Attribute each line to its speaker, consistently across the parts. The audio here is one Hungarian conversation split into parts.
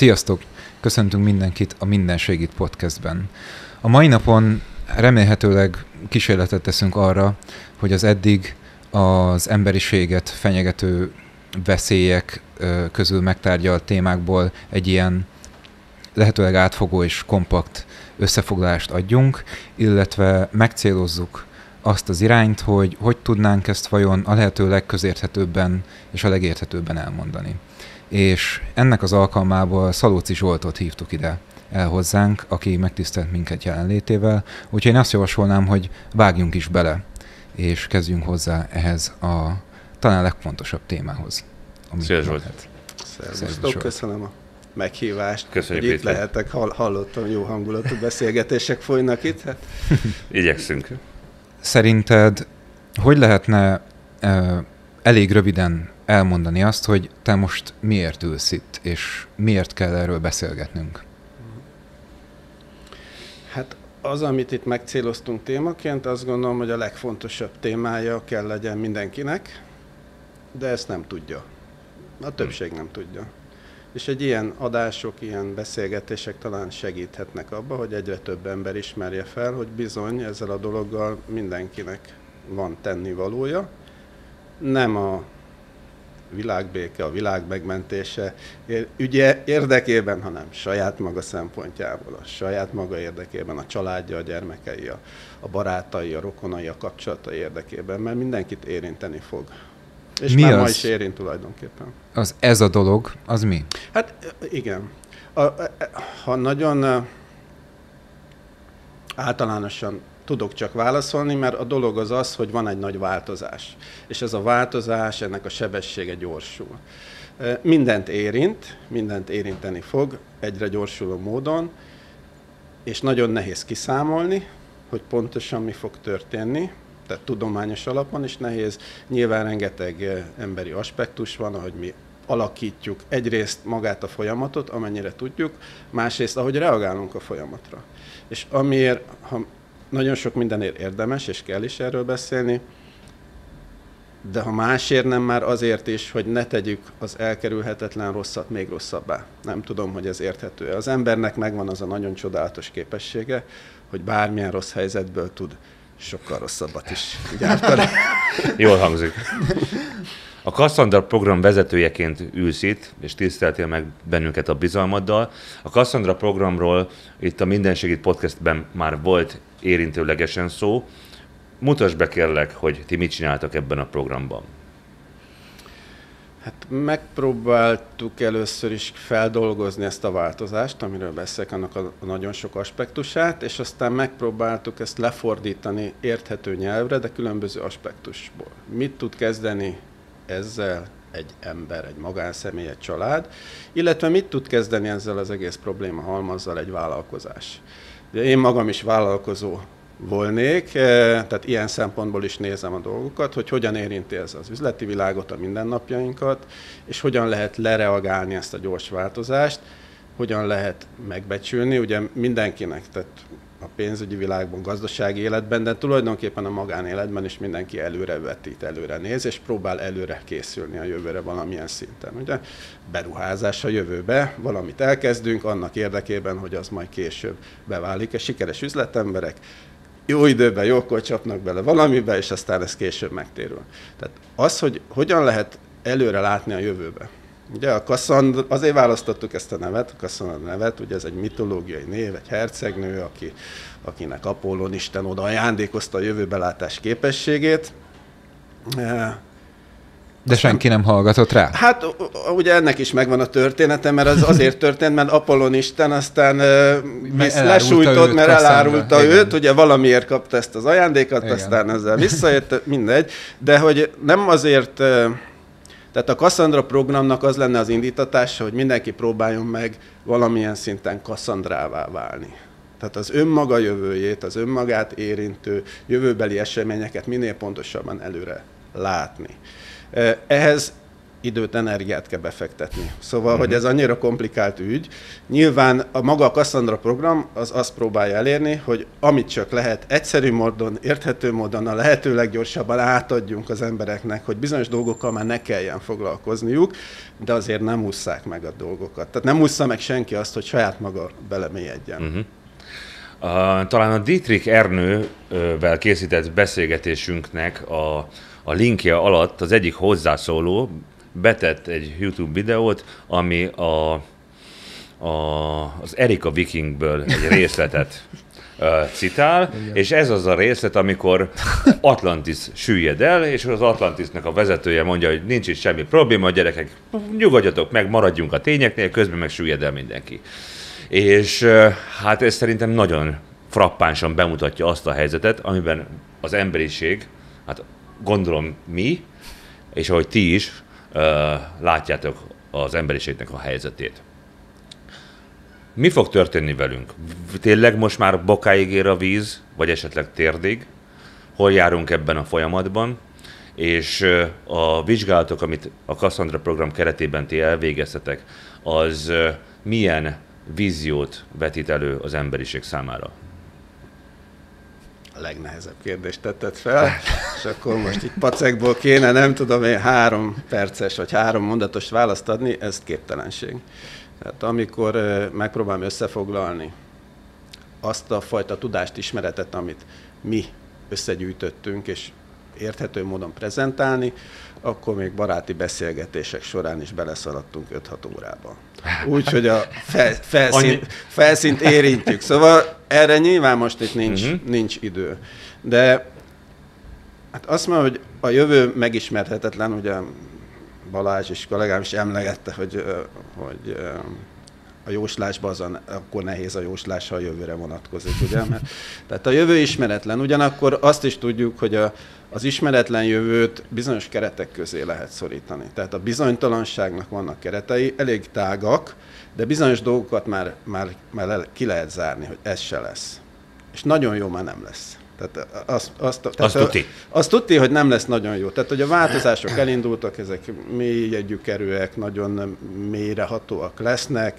Speaker 1: Sziasztok! Köszöntünk mindenkit a Minden Segít podcastben. A mai napon remélhetőleg kísérletet teszünk arra, hogy az eddig az emberiséget fenyegető veszélyek közül megtárgyalt témákból egy ilyen lehetőleg átfogó és kompakt összefoglalást adjunk, illetve megcélozzuk azt az irányt, hogy hogy tudnánk ezt vajon a lehető legközérthetőbben és a legérthetőbben elmondani. És ennek az alkalmából Szalóci Zsoltot hívtuk ide el hozzánk, aki megtisztelt minket jelenlétével, úgyhogy én azt javasolnám, hogy vágjunk is bele, és kezdjünk hozzá ehhez a talán legfontosabb témához.
Speaker 2: Szia Zsolt!
Speaker 3: Szervusztok, köszönöm a meghívást.
Speaker 2: Köszönjük,
Speaker 3: hogy itt lehetek, hall, hallottam, jó hangulatú beszélgetések folynak itt. Hát.
Speaker 2: Igyekszünk.
Speaker 1: Szerinted hogy lehetne elég röviden elmondani azt, hogy te most miért ülsz itt, és miért kell erről beszélgetnünk?
Speaker 3: Hát az, amit itt megcéloztunk témaként, azt gondolom, hogy a legfontosabb témája kell legyen mindenkinek, de ezt nem tudja. A többség nem tudja. És egy ilyen adások, ilyen beszélgetések talán segíthetnek abba, hogy egyre több ember ismerje fel, hogy bizony ezzel a dologgal mindenkinek van tennivalója. Nem a világbéke, a világ megmentése ügye érdekében, hanem saját maga szempontjából, a saját maga érdekében, a családja, a gyermekei, a, a barátai, a rokonai, a kapcsolatai érdekében, mert mindenkit érinteni fog. És mi már az, ma is érint tulajdonképpen.
Speaker 1: Az ez a dolog, az mi?
Speaker 3: Hát igen. A, ha nagyon általánosan tudok csak válaszolni, mert a dolog az az, hogy van egy nagy változás. És ez a változás, ennek a sebessége gyorsul. Mindent érint, mindent érinteni fog egyre gyorsuló módon, és nagyon nehéz kiszámolni, hogy pontosan mi fog történni, tehát tudományos alapon is nehéz. Nyilván rengeteg emberi aspektus van, ahogy mi alakítjuk egyrészt magát a folyamatot, amennyire tudjuk, másrészt, ahogy reagálunk a folyamatra. És amiért, ha nagyon sok mindenért érdemes, és kell is erről beszélni, de ha másért nem, már azért is, hogy ne tegyük az elkerülhetetlen rosszat még rosszabbá. Nem tudom, hogy ez érthető. Az embernek megvan az a nagyon csodálatos képessége, hogy bármilyen rossz helyzetből tud sokkal rosszabbat is gyártani.
Speaker 2: Jól hangzik. A Cassandra program vezetőjeként ülsz itt, és tiszteltél meg bennünket a bizalmaddal. A Cassandra programról itt a Minden Segít podcastben már volt érintőlegesen szó. Mutasd be kérlek, hogy ti mit csináltak ebben a programban.
Speaker 3: Hát megpróbáltuk először is feldolgozni ezt a változást, amiről beszélek, annak a nagyon sok aspektusát, és aztán megpróbáltuk ezt lefordítani érthető nyelvre, de különböző aspektusból. Mit tud kezdeni ezzel egy ember, egy magánszemély, egy család, illetve mit tud kezdeni ezzel az egész probléma halmazzal egy vállalkozás. Ugye én magam is vállalkozó volnék, eh, tehát ilyen szempontból is nézem a dolgokat, hogy hogyan érinti ez az üzleti világot, a mindennapjainkat, és hogyan lehet lereagálni ezt a gyors változást, hogyan lehet megbecsülni, ugye mindenkinek, tehát a pénzügyi világban, gazdasági életben, de tulajdonképpen a magánéletben is mindenki előre vetít, előre néz, és próbál előre készülni a jövőre valamilyen szinten. Ugye beruházás a jövőbe, valamit elkezdünk annak érdekében, hogy az majd később beválik. A sikeres üzletemberek jó időben, jókor csapnak bele valamibe, és aztán ez később megtérül. Tehát az, hogy hogyan lehet előre látni a jövőbe. Ugye a Cassandra, azért választottuk ezt a nevet, a Cassandra nevet, ugye ez egy mitológiai név, egy hercegnő, aki, akinek Apollon Isten oda ajándékozta a jövőbelátás képességét.
Speaker 1: De senki nem hallgatott rá?
Speaker 3: Hát ugye ennek is megvan a története, mert az azért történt, mert Apollon Isten aztán visz, lesújtott, mert elárulta őt, Igen. ugye valamiért kapta ezt az ajándékot, Igen. aztán ezzel visszajött, mindegy, de hogy nem azért, tehát a Cassandra programnak az lenne az indítatása, hogy mindenki próbáljon meg valamilyen szinten Cassandrává válni. Tehát az önmaga jövőjét, az önmagát érintő jövőbeli eseményeket minél pontosabban előre látni. Ehhez időt, energiát kell befektetni. Szóval, hogy ez annyira komplikált ügy. Nyilván a maga a Cassandra program az azt próbálja elérni, hogy amit csak lehet, egyszerű módon, érthető módon, a lehető leggyorsabban átadjunk az embereknek, hogy bizonyos dolgokkal már ne kelljen foglalkozniuk, de azért nem ússzák meg a dolgokat. Tehát nem ússza meg senki azt, hogy saját maga belemélyedjen. Uh-huh.
Speaker 2: Uh, talán a Dietrich Ernővel készített beszélgetésünknek a, a linkje alatt az egyik hozzászóló betett egy YouTube videót, ami a, a, az Erika Vikingből egy részletet citál, Igen. és ez az a részlet, amikor Atlantis süllyed el, és az Atlantisnak a vezetője mondja, hogy nincs itt semmi probléma, a gyerekek, nyugodjatok meg, maradjunk a tényeknél, közben meg süllyed el mindenki. És hát ez szerintem nagyon frappánsan bemutatja azt a helyzetet, amiben az emberiség, hát gondolom mi, és ahogy ti is, látjátok az emberiségnek a helyzetét. Mi fog történni velünk? Tényleg most már bokáig ér a víz, vagy esetleg térdig? Hol járunk ebben a folyamatban? És a vizsgálatok, amit a Cassandra program keretében ti elvégeztetek, az milyen víziót vetít elő az emberiség számára?
Speaker 3: Legnehezebb kérdést tetted fel, és akkor most itt pacekból kéne, nem tudom én, három perces vagy három mondatos választ adni, ez képtelenség. Tehát amikor megpróbálom összefoglalni azt a fajta tudást, ismeretet, amit mi összegyűjtöttünk, és érthető módon prezentálni, akkor még baráti beszélgetések során is beleszaladtunk 5-6 órába. Úgyhogy a fel, felszínt, felszínt érintjük. Szóval erre nyilván most itt nincs, uh-huh. nincs idő. De hát azt mondom, hogy a jövő megismerhetetlen, ugye Balázs és kollégám is emlegette, hogy, hogy a jóslásban azon, akkor nehéz a jóslás, ha a jövőre vonatkozik, ugye? Mert, tehát a jövő ismeretlen, ugyanakkor azt is tudjuk, hogy a, az ismeretlen jövőt bizonyos keretek közé lehet szorítani. Tehát a bizonytalanságnak vannak keretei, elég tágak, de bizonyos dolgokat már, már, már ki lehet zárni, hogy ez se lesz. És nagyon jó már nem lesz. Tehát azt, azt, tehát
Speaker 2: azt tuti.
Speaker 3: Azt tuti, hogy nem lesz nagyon jó. Tehát, hogy a változások elindultak, ezek mély együkerőek, nagyon mélyrehatóak lesznek.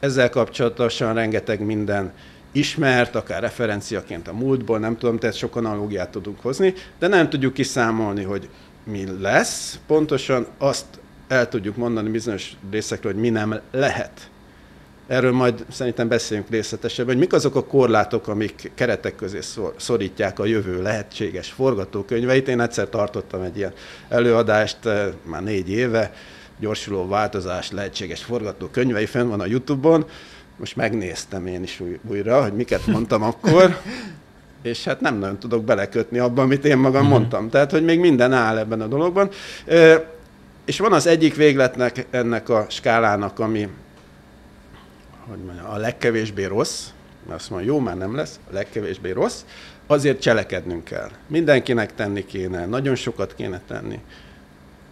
Speaker 3: Ezzel kapcsolatosan rengeteg minden ismert, akár referenciaként a múltból, nem tudom, tehát sok analógiát tudunk hozni, de nem tudjuk kiszámolni, hogy mi lesz. Pontosan azt el tudjuk mondani bizonyos részekről, hogy mi nem lehet. Erről majd szerintem beszéljünk részletesebben, hogy mik azok a korlátok, amik keretek közé szorítják a jövő lehetséges forgatókönyveit. Én egyszer tartottam egy ilyen előadást, eh, már négy éve, gyorsuló változás lehetséges forgatókönyvei, fenn van a Youtube-on, most megnéztem én is újra, hogy miket mondtam akkor, és hát nem nagyon tudok belekötni abban, amit én magam uh-huh. mondtam. Tehát, hogy még minden áll ebben a dologban. És van az egyik végletnek ennek a skálának, ami hogy mondjam, a legkevésbé rossz, azt mondja, jó, már nem lesz, a legkevésbé rossz, azért cselekednünk kell. Mindenkinek tenni kéne, nagyon sokat kéne tenni.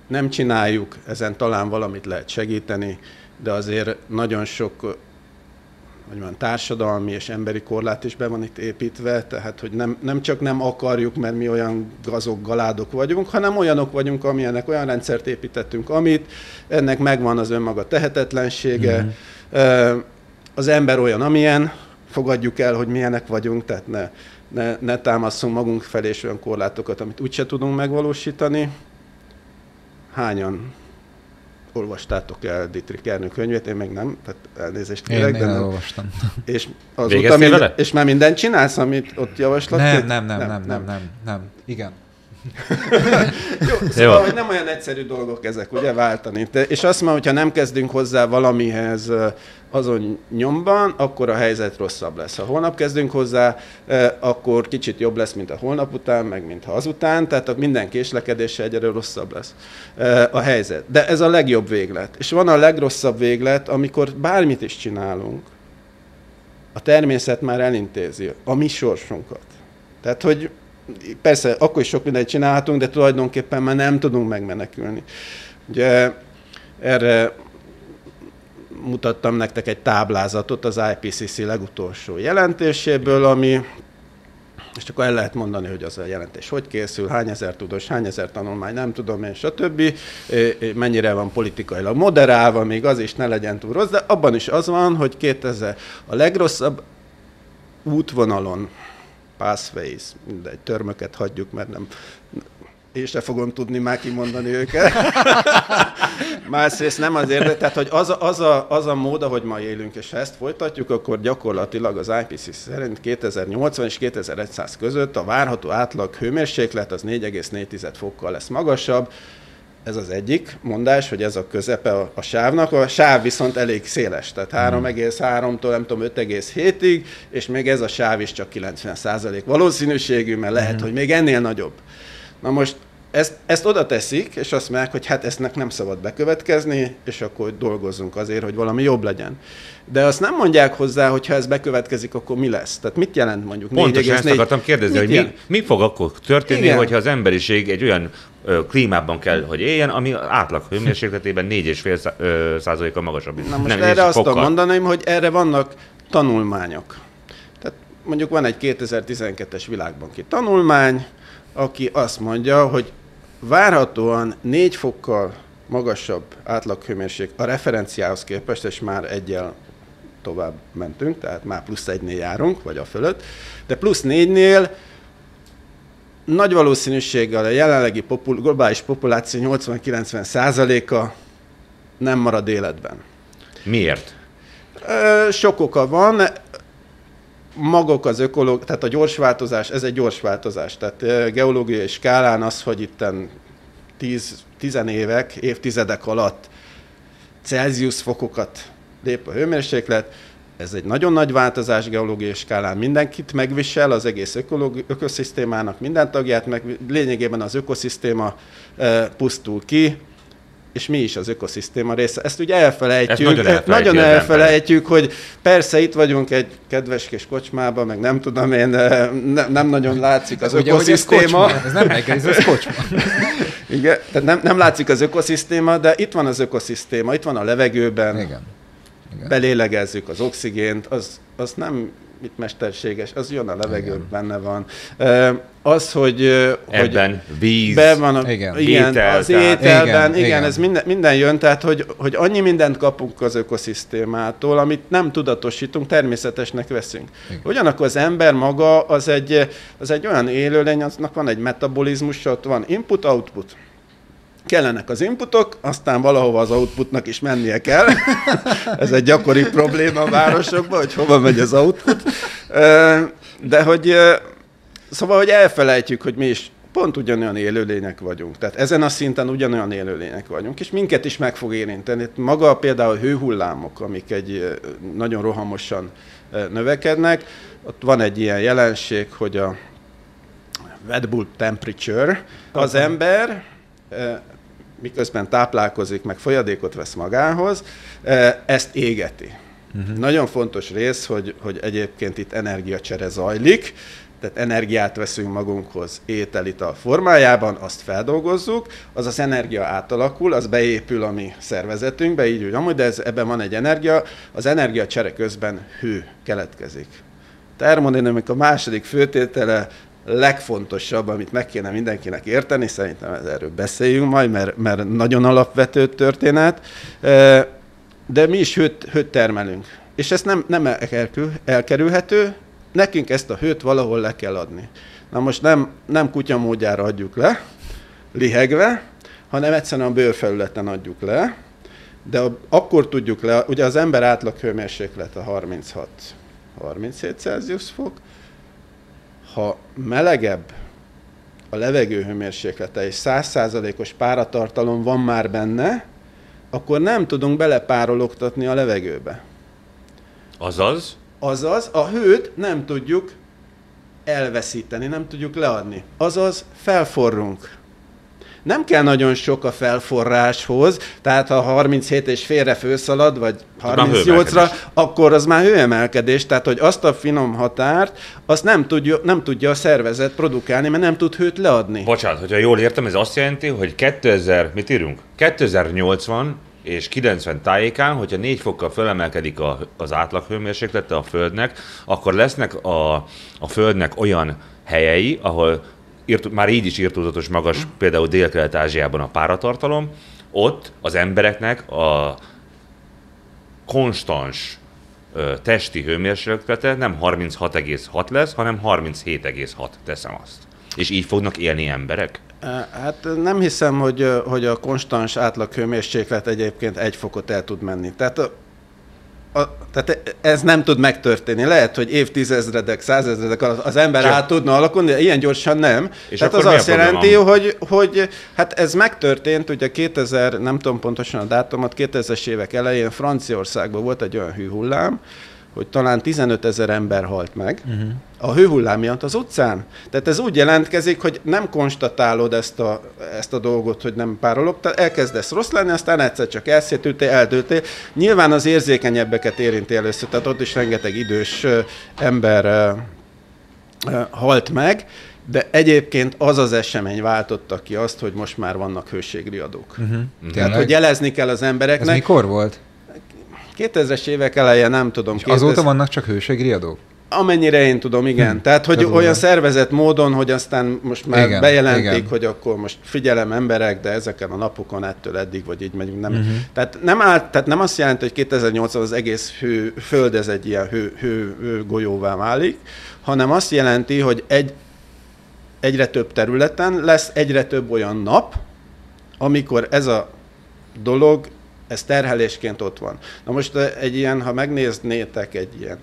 Speaker 3: Nem csináljuk, ezen talán valamit lehet segíteni, de azért nagyon sok hogy van, társadalmi és emberi korlát is be van itt építve, tehát hogy nem, nem csak nem akarjuk, mert mi olyan gazok, galádok vagyunk, hanem olyanok vagyunk, amilyenek, olyan rendszert építettünk, amit ennek megvan az önmaga tehetetlensége, mm-hmm. az ember olyan, amilyen, fogadjuk el, hogy milyenek vagyunk, tehát ne, ne, ne támaszunk magunk felé és olyan korlátokat, amit úgyse tudunk megvalósítani. Hányan olvastátok el Dietrich Ernő könyvét, én meg nem, tehát elnézést
Speaker 1: kérek. Én, de én nem. olvastam.
Speaker 3: És, azóta mind, és már mindent csinálsz, amit ott javaslat?
Speaker 1: Nem, nem, nem, nem, nem, nem, nem, nem. Igen.
Speaker 3: Jó, szóval, Jó. hogy nem olyan egyszerű dolgok ezek, ugye, váltani. De, és azt mondom, hogyha nem kezdünk hozzá valamihez azon nyomban, akkor a helyzet rosszabb lesz. Ha holnap kezdünk hozzá, akkor kicsit jobb lesz, mint a holnap után, meg mint ha azután, tehát minden késlekedése egyre rosszabb lesz a helyzet. De ez a legjobb véglet. És van a legrosszabb véglet, amikor bármit is csinálunk, a természet már elintézi a mi sorsunkat. Tehát, hogy persze akkor is sok mindent csinálhatunk, de tulajdonképpen már nem tudunk megmenekülni. Ugye erre mutattam nektek egy táblázatot az IPCC legutolsó jelentéséből, ami és akkor el lehet mondani, hogy az a jelentés hogy készül, hány ezer tudós, hány ezer tanulmány, nem tudom én, stb. Mennyire van politikailag moderálva, még az is ne legyen túl rossz, de abban is az van, hogy 2000 a legrosszabb útvonalon, pathways, mindegy, törmöket hagyjuk, mert nem, én se fogom tudni már kimondani őket. Másrészt nem azért, de tehát, hogy az a, az, a, az a mód, ahogy ma élünk, és ha ezt folytatjuk, akkor gyakorlatilag az IPCC szerint 2080 és 2100 között a várható átlag hőmérséklet az 4,4 fokkal lesz magasabb, ez az egyik mondás, hogy ez a közepe a, a sávnak. A sáv viszont elég széles, tehát 3,3-tól nem tudom 5,7-ig, és még ez a sáv is csak 90% valószínűségű, mert lehet, mm. hogy még ennél nagyobb. Na most ezt, ezt oda teszik, és azt mondják, hogy hát eztnek nem szabad bekövetkezni, és akkor dolgozzunk azért, hogy valami jobb legyen. De azt nem mondják hozzá, hogy ha ez bekövetkezik, akkor mi lesz? Tehát mit jelent mondjuk
Speaker 2: Pontosan ezt akartam kérdezni, hogy mi, mi fog akkor történni, Igen. hogyha az emberiség egy olyan klímában kell, hogy éljen, ami átlag hőmérsékletében 4,5 százaléka magasabb.
Speaker 3: Na most nem, erre azt tudom mondani, hogy erre vannak tanulmányok. Tehát mondjuk van egy 2012-es világbanki tanulmány, aki azt mondja, hogy várhatóan 4 fokkal magasabb átlaghőmérsék a referenciához képest, és már egyel tovább mentünk, tehát már plusz egynél járunk, vagy a fölött, de plusz négynél nagy valószínűséggel a jelenlegi popul- globális populáció 80-90 százaléka nem marad életben.
Speaker 2: Miért?
Speaker 3: Sok oka van maguk az ökológ, tehát a gyors változás, ez egy gyors változás. Tehát geológiai skálán az, hogy itten tíz, tizen évek, évtizedek alatt Celsius fokokat lép a hőmérséklet, ez egy nagyon nagy változás geológiai skálán, mindenkit megvisel, az egész ökológi, ökoszisztémának minden tagját, meg lényegében az ökoszisztéma e, pusztul ki, és mi is az ökoszisztéma része. Ezt ugye elfelejtjük. Ezt
Speaker 2: nagyon elfelejtjük,
Speaker 3: nagyon elfelejtjük hogy persze itt vagyunk egy kedves kis kocsmában, meg nem tudom én, ne, nem nagyon látszik az ugye, ökoszisztéma.
Speaker 1: Ez, ez nem reggel, ez kocsma.
Speaker 3: Igen, tehát nem, nem látszik az ökoszisztéma, de itt van az ökoszisztéma, itt van a levegőben. Igen. Igen. Belélegezzük az oxigént, az, az nem mit mesterséges, az jön a levegőben, benne van. Az, hogy...
Speaker 2: Ebben
Speaker 3: hogy
Speaker 2: víz,
Speaker 3: be van a, igen, igen étel, az ételben, igen, igen, igen, ez minden, minden jön, tehát hogy, hogy annyi mindent kapunk az ökoszisztémától, amit nem tudatosítunk, természetesnek veszünk. Igen. Ugyanakkor az ember maga az egy, az egy olyan élőlény, aznak van egy metabolizmus, ott van input-output kellenek az inputok, aztán valahova az outputnak is mennie kell. Ez egy gyakori probléma a városokban, hogy hova megy az output. De hogy szóval, hogy elfelejtjük, hogy mi is pont ugyanolyan élőlények vagyunk. Tehát ezen a szinten ugyanolyan élőlények vagyunk, és minket is meg fog érinteni. Maga például a hőhullámok, amik egy nagyon rohamosan növekednek, ott van egy ilyen jelenség, hogy a wet bulb temperature, az ember miközben táplálkozik, meg folyadékot vesz magához, e, ezt égeti. Uh-huh. Nagyon fontos rész, hogy, hogy egyébként itt energiacsere zajlik, tehát energiát veszünk magunkhoz ételit a formájában, azt feldolgozzuk, az az energia átalakul, az beépül a mi szervezetünkbe, így úgy amúgy, de ez, ebben van egy energia, az energia csere közben hő keletkezik. Termodinamika második főtétele legfontosabb, amit meg kéne mindenkinek érteni, szerintem erről beszéljünk majd, mert, mert nagyon alapvető történet, de mi is hőt, hőt termelünk. És ez nem, nem elkerülhető, nekünk ezt a hőt valahol le kell adni. Na most nem, nem kutyamódjára adjuk le, lihegve, hanem egyszerűen a bőrfelületen adjuk le, de akkor tudjuk le, ugye az ember átlag hőmérséklet a 36 37 Celsius fok, ha melegebb a levegő hőmérséklete és 100%-os páratartalom van már benne, akkor nem tudunk belepárologtatni a levegőbe.
Speaker 2: Azaz?
Speaker 3: Azaz, a hőt nem tudjuk elveszíteni, nem tudjuk leadni. Azaz, felforrunk nem kell nagyon sok a felforráshoz, tehát ha 37 és félre főszalad, vagy 38-ra, akkor az már hőemelkedés, tehát hogy azt a finom határt, azt nem tudja, nem tudja a szervezet produkálni, mert nem tud hőt leadni.
Speaker 2: Bocsánat, hogyha jól értem, ez azt jelenti, hogy 2000, mit írunk? 2080 és 90 tájékán, hogyha 4 fokkal fölemelkedik a, az átlaghőmérséklete a Földnek, akkor lesznek a, a Földnek olyan helyei, ahol írt, már így is írtózatos magas, például Dél-Kelet-Ázsiában a páratartalom, ott az embereknek a konstans ö, testi hőmérséklete nem 36,6 lesz, hanem 37,6 teszem azt. És így fognak élni emberek?
Speaker 3: Hát nem hiszem, hogy, hogy a konstans átlag hőmérséklet egyébként egy fokot el tud menni. Tehát a, tehát ez nem tud megtörténni. Lehet, hogy évtizedek, százezredek alatt az ember Csak. át tudna alakulni, de ilyen gyorsan nem. És tehát az azt jelenti, hogy, hogy hát ez megtörtént, ugye 2000, nem tudom pontosan a dátumot, 2000-es évek elején Franciaországban volt egy olyan hűhullám, hogy talán 15 ezer ember halt meg uh-huh. A hőhullám miatt az utcán. Tehát ez úgy jelentkezik, hogy nem konstatálod ezt a, ezt a dolgot, hogy nem párolog, tehát elkezdesz rossz lenni, aztán egyszer csak elszétültél, eldőltél. Nyilván az érzékenyebbeket érinti először, tehát ott is rengeteg idős ember halt meg, de egyébként az az esemény váltotta ki azt, hogy most már vannak hőségriadók. Uh-huh. Tehát, hogy jelezni kell az embereknek. Ez
Speaker 1: mikor volt?
Speaker 3: 2000-es évek eleje, nem tudom.
Speaker 1: És 2000... azóta vannak csak hőségriadók?
Speaker 3: Amennyire én tudom, igen. Hmm. Tehát, hogy Tehát olyan szervezett módon, hogy aztán most már igen, bejelentik, igen. hogy akkor most figyelem emberek, de ezeken a napokon ettől eddig, vagy így megyünk. Nem. Uh-huh. Tehát, nem áll, tehát nem azt jelenti, hogy 2008 az egész hő, föld ez egy ilyen hő, hő, hő golyóvá válik, hanem azt jelenti, hogy egy, egyre több területen lesz egyre több olyan nap, amikor ez a dolog ez terhelésként ott van. Na most egy ilyen, ha megnéznétek egy ilyen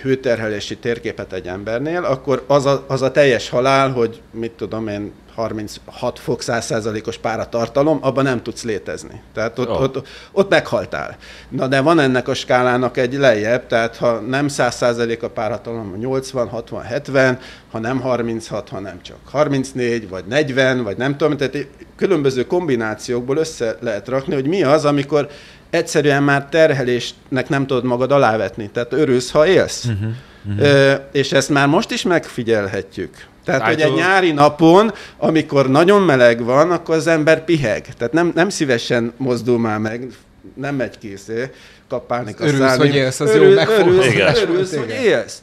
Speaker 3: hőterhelési térképet egy embernél, akkor az a, az a teljes halál, hogy mit tudom én, 36 fok 100%-os páratartalom, abban nem tudsz létezni. Tehát ott, oh. ott, ott meghaltál. Na de van ennek a skálának egy lejjebb, tehát ha nem 100% a páratartalom, 80, 60, 70, ha nem 36, hanem csak 34, vagy 40, vagy nem tudom, tehát különböző kombinációkból össze lehet rakni, hogy mi az, amikor egyszerűen már terhelésnek nem tudod magad alávetni. Tehát örülsz, ha élsz. Uh-huh. Uh-huh. Ö, és ezt már most is megfigyelhetjük. Tehát, Álltó... hogy egy nyári napon, amikor nagyon meleg van, akkor az ember piheg. Tehát nem, nem szívesen mozdul már meg, nem megy készé, kapálni
Speaker 1: a Örülsz, hogy élsz, az Örül, jó
Speaker 3: megfogás. Örülsz, örülsz, hogy élsz.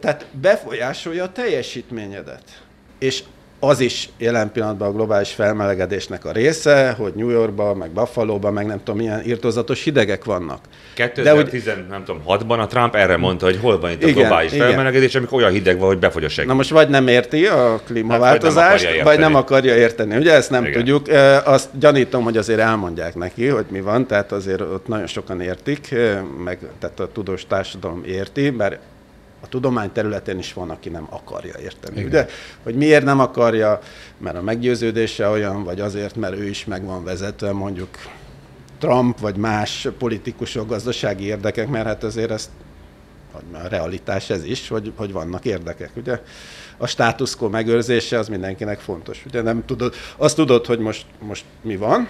Speaker 3: Tehát befolyásolja a teljesítményedet. És az is jelen pillanatban a globális felmelegedésnek a része, hogy New Yorkban, meg Buffalo-ban, meg nem tudom, milyen írtozatos hidegek vannak.
Speaker 2: 2010, De, nem tudom, 6-ban a Trump erre mondta, hogy hol van itt igen, a globális igen. felmelegedés, amikor olyan hideg van, hogy befogy a segít.
Speaker 3: Na most vagy nem érti a klímaváltozást, hát, vagy, nem vagy nem akarja érteni. Ugye ezt nem igen. tudjuk. Azt gyanítom, hogy azért elmondják neki, hogy mi van, tehát azért ott nagyon sokan értik, meg tehát a tudós társadalom érti, mert a tudomány területén is van, aki nem akarja érteni. Igen. Ugye? Hogy miért nem akarja, mert a meggyőződése olyan, vagy azért, mert ő is meg van vezetve, mondjuk Trump, vagy más politikusok, gazdasági érdekek, mert hát azért ezt a realitás ez is, hogy, hogy vannak érdekek. Ugye? A status quo megőrzése az mindenkinek fontos. Ugye nem tudod, azt tudod, hogy most, most mi van,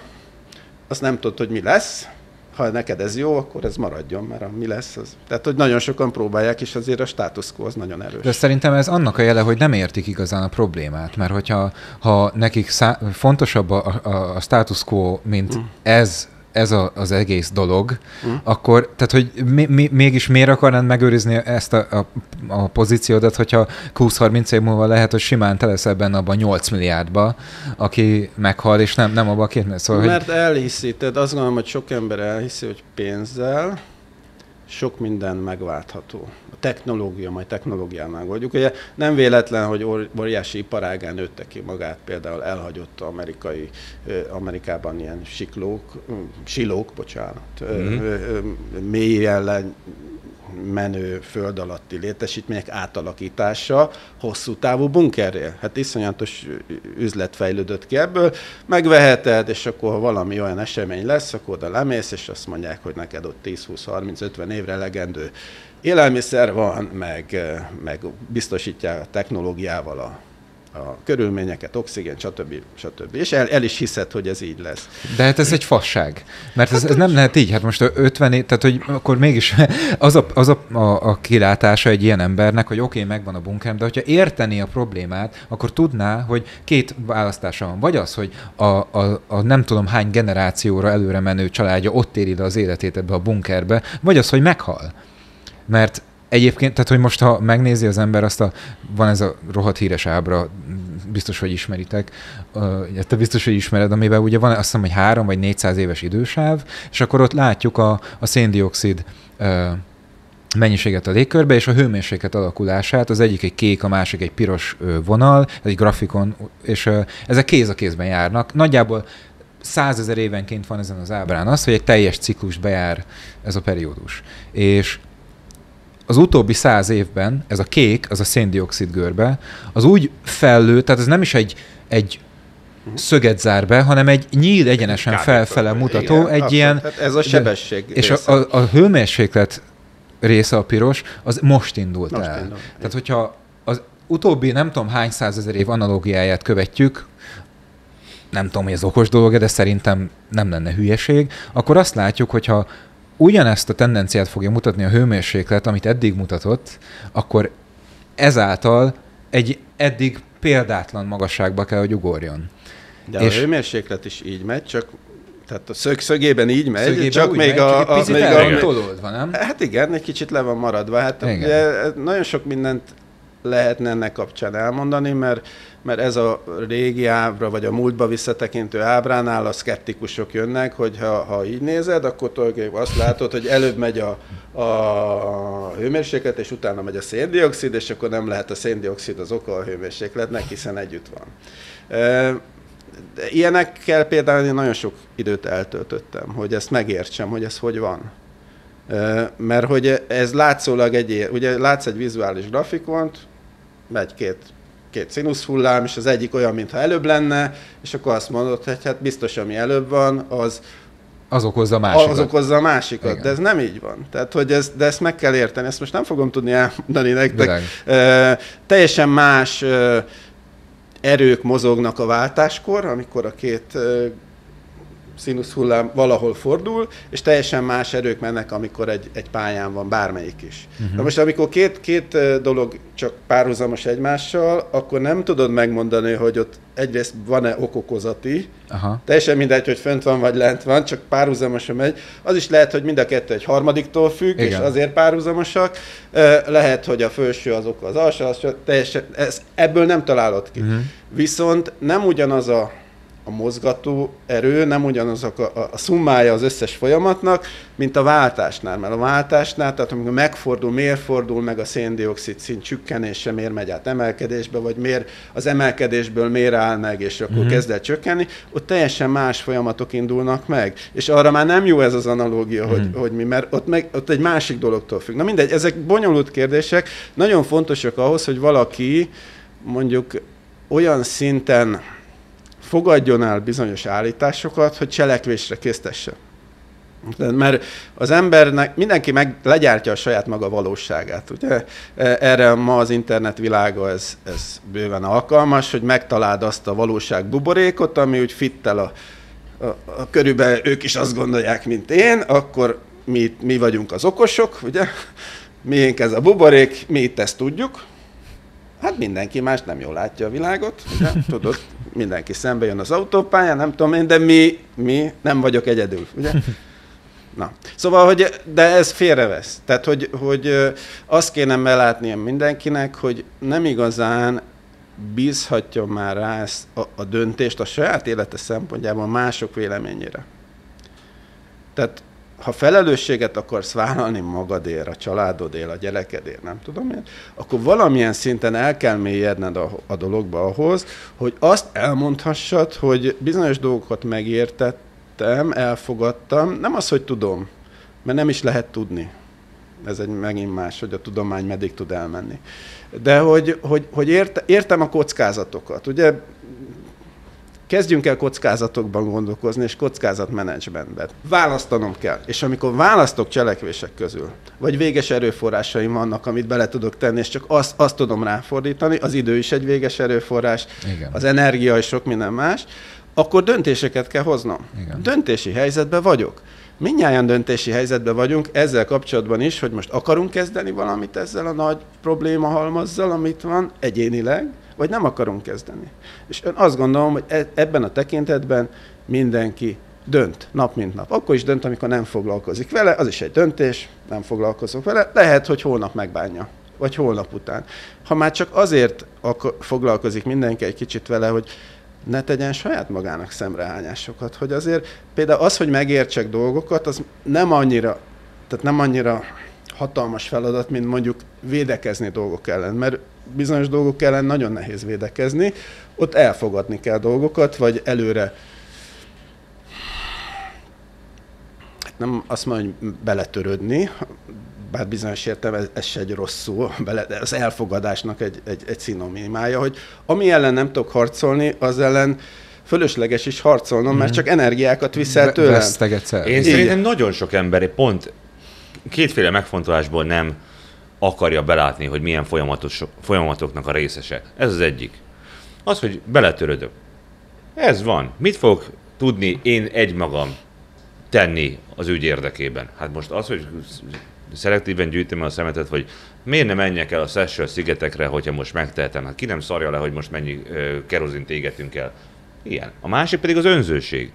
Speaker 3: azt nem tudod, hogy mi lesz, ha neked ez jó, akkor ez maradjon, mert mi lesz az. Tehát, hogy nagyon sokan próbálják, és azért a status quo az nagyon erős.
Speaker 1: De szerintem ez annak a jele, hogy nem értik igazán a problémát, mert hogyha ha nekik szá- fontosabb a, a, a status quo, mint mm. ez ez a, az egész dolog, mm. akkor, tehát hogy mi, mi, mégis miért akarnád megőrizni ezt a, a, a pozíciódat, hogyha 20-30 év múlva lehet, hogy simán te leszel benne abban 8 milliárdba, aki meghal, és nem, nem abban a két
Speaker 3: szóval, Mert hogy... elhiszi, tehát azt gondolom, hogy sok ember elhiszi, hogy pénzzel sok minden megváltható. Technológia, majd technológiánál vagyunk. Ugye nem véletlen, hogy óriási iparágán nőtte ki magát, például elhagyott amerikai, Amerikában ilyen siklók, silók, bocsánat, mm-hmm. mély ellen menő föld alatti létesítmények átalakítása hosszú távú bunkerré. Hát iszonyatos üzlet fejlődött ki ebből. Megveheted, és akkor ha valami olyan esemény lesz, akkor oda lemész, és azt mondják, hogy neked ott 10-20-30-50 évre legendő élelmiszer van, meg, meg biztosítják a technológiával a a körülményeket, oxigén, stb. stb. És el, el is hiszed, hogy ez így lesz.
Speaker 1: De hát ez egy fasság. Mert ez, ez nem lehet így. Hát most 50 év, tehát hogy akkor mégis az a, az a, a, a kilátása egy ilyen embernek, hogy oké, okay, megvan a bunkerem, de hogyha érteni a problémát, akkor tudná, hogy két választása van. Vagy az, hogy a, a, a nem tudom hány generációra előre menő családja ott éri az életét ebbe a bunkerbe, vagy az, hogy meghal. Mert Egyébként, tehát hogy most ha megnézi az ember azt a, van ez a rohadt híres ábra, biztos, hogy ismeritek, uh, te biztos, hogy ismered, amiben ugye van azt hiszem, hogy három vagy 400 éves idősáv, és akkor ott látjuk a, a széndiokszid mennyiséget a légkörbe, és a hőmérséklet alakulását, az egyik egy kék, a másik egy piros vonal, egy grafikon, és ezek kéz a kézben járnak. Nagyjából százezer évenként van ezen az ábrán az, hogy egy teljes ciklus bejár ez a periódus. És az utóbbi száz évben ez a kék, az a széndiokszid görbe, az úgy fellő, tehát ez nem is egy, egy szöget zár be, hanem egy nyíl egyenesen felfele mutató, Igen, egy ilyen...
Speaker 3: Hát ez a sebesség
Speaker 1: És a, a, a hőmérséklet része a piros, az most indult most el. Indult. Tehát, hogyha az utóbbi nem tudom hány százezer év analógiáját követjük, nem tudom, hogy ez okos dolog, de szerintem nem lenne hülyeség, akkor azt látjuk, hogyha ugyanezt a tendenciát fogja mutatni a hőmérséklet, amit eddig mutatott, akkor ezáltal egy eddig példátlan magasságba kell, hogy ugorjon.
Speaker 3: De és a hőmérséklet is így megy, csak tehát a szög szögében így megy, szögében csak még megy, a... a
Speaker 1: picit még a, tolódva, nem?
Speaker 3: Hát igen, egy kicsit le van maradva. Hát ugye, nagyon sok mindent lehetne ennek kapcsán elmondani, mert, mert ez a régi ábra, vagy a múltba visszatekintő ábránál a szkeptikusok jönnek, hogy ha, ha így nézed, akkor tulajdonképpen azt látod, hogy előbb megy a, a hőmérséklet, és utána megy a széndiokszid, és akkor nem lehet a széndiokszid az oka a hőmérsékletnek, hiszen együtt van. De ilyenekkel például én nagyon sok időt eltöltöttem, hogy ezt megértsem, hogy ez hogy van. Mert hogy ez látszólag egy, ugye látsz egy vizuális grafikont, megy két, két színusz hullám, és az egyik olyan, mintha előbb lenne, és akkor azt mondod, hogy hát biztos, ami előbb van, az
Speaker 1: az okozza a másikat.
Speaker 3: Az okozza a másikat, Igen. de ez nem így van. Tehát, hogy ez, de ezt meg kell érteni, ezt most nem fogom tudni elmondani nektek. E, teljesen más e, erők mozognak a váltáskor, amikor a két színusz hullám valahol fordul, és teljesen más erők mennek, amikor egy, egy pályán van, bármelyik is. Uh-huh. Na most, amikor két, két dolog csak párhuzamos egymással, akkor nem tudod megmondani, hogy ott egyrészt van-e okokozati, Aha. teljesen mindegy, hogy fönt van vagy lent van, csak párhuzamosan megy. Az is lehet, hogy mind a kettő egy harmadiktól függ, Igen. és azért párhuzamosak. Lehet, hogy a felső az oka az alsó, az teljesen, ez, ebből nem találod ki. Uh-huh. Viszont nem ugyanaz a a mozgató erő nem ugyanazok a, a, a szummája az összes folyamatnak, mint a váltásnál. Mert a váltásnál, tehát amikor megfordul, miért fordul meg a széndiokszid szint csökkenése, miért megy át emelkedésbe, vagy miért az emelkedésből miért áll meg, és akkor mm-hmm. kezd el csökkenni, ott teljesen más folyamatok indulnak meg. És arra már nem jó ez az analógia, mm-hmm. hogy, mhm. hogy mi, mert ott, meg, ott egy másik dologtól függ. Na mindegy, ezek bonyolult kérdések, nagyon fontosak ahhoz, hogy valaki mondjuk olyan szinten fogadjon el bizonyos állításokat, hogy cselekvésre késztesse. Mert az embernek, mindenki meg legyártja a saját maga valóságát. Ugye? E, erre ma az internet világa ez, ez bőven alkalmas, hogy megtaláld azt a valóság buborékot, ami úgy fittel a, a, a körülbelül ők is azt gondolják, mint én, akkor mi, mi vagyunk az okosok, ugye? Miénk ez a buborék, mi itt ezt tudjuk, Hát mindenki más nem jól látja a világot, ugye? tudod, mindenki szembe jön az autópályán, nem tudom én, de mi, mi nem vagyok egyedül, ugye? Na, szóval, hogy, de ez félrevesz. Tehát, hogy, hogy azt kéne belátnia mindenkinek, hogy nem igazán bízhatja már rá ezt a, a döntést a saját élete szempontjában mások véleményére. Tehát ha felelősséget akarsz vállalni magadért, a családodért, a gyerekedért, nem tudom én, akkor valamilyen szinten el kell mélyedned a, a dologba ahhoz, hogy azt elmondhassad, hogy bizonyos dolgokat megértettem, elfogadtam, nem az, hogy tudom, mert nem is lehet tudni. Ez egy megint más, hogy a tudomány meddig tud elmenni. De hogy, hogy, hogy ért, értem a kockázatokat. Ugye kezdjünk el kockázatokban gondolkozni, és kockázatmenedzsmentben. Választanom kell. És amikor választok cselekvések közül, vagy véges erőforrásaim vannak, amit bele tudok tenni, és csak azt, azt tudom ráfordítani, az idő is egy véges erőforrás, Igen. az energia és sok minden más, akkor döntéseket kell hoznom. Igen. Döntési helyzetben vagyok. Mindnyáján döntési helyzetben vagyunk ezzel kapcsolatban is, hogy most akarunk kezdeni valamit ezzel a nagy probléma halmazzal, amit van egyénileg, vagy nem akarunk kezdeni. És én azt gondolom, hogy e- ebben a tekintetben mindenki Dönt, nap mint nap. Akkor is dönt, amikor nem foglalkozik vele, az is egy döntés, nem foglalkozok vele. Lehet, hogy holnap megbánja, vagy holnap után. Ha már csak azért foglalkozik mindenki egy kicsit vele, hogy ne tegyen saját magának szemrehányásokat, hogy azért például az, hogy megértsek dolgokat, az nem annyira, tehát nem annyira hatalmas feladat, mint mondjuk védekezni dolgok ellen, mert bizonyos dolgok ellen nagyon nehéz védekezni, ott elfogadni kell dolgokat, vagy előre nem azt mondom, hogy beletörődni, bár bizonyos értem ez, ez se egy rossz szó, bele, az elfogadásnak egy, egy, egy szinonimája, hogy ami ellen nem tudok harcolni, az ellen fölösleges is harcolnom, mm-hmm. mert mhm. csak energiákat viszel tőlem.
Speaker 1: Vesztegetsz el.
Speaker 2: Én Igen. szerintem nagyon sok ember pont kétféle megfontolásból nem akarja belátni, hogy milyen folyamatos, folyamatoknak a részese. Ez az egyik. Az, hogy beletörödök. Ez van. Mit fogok tudni én egymagam tenni az ügy érdekében? Hát most az, hogy szelektíven gyűjtöm a szemetet, hogy miért nem menjek el a Seychelles szigetekre, hogyha most megtehetem? Hát ki nem szarja le, hogy most mennyi ö, kerozint égetünk el. Ilyen. A másik pedig az önzőség.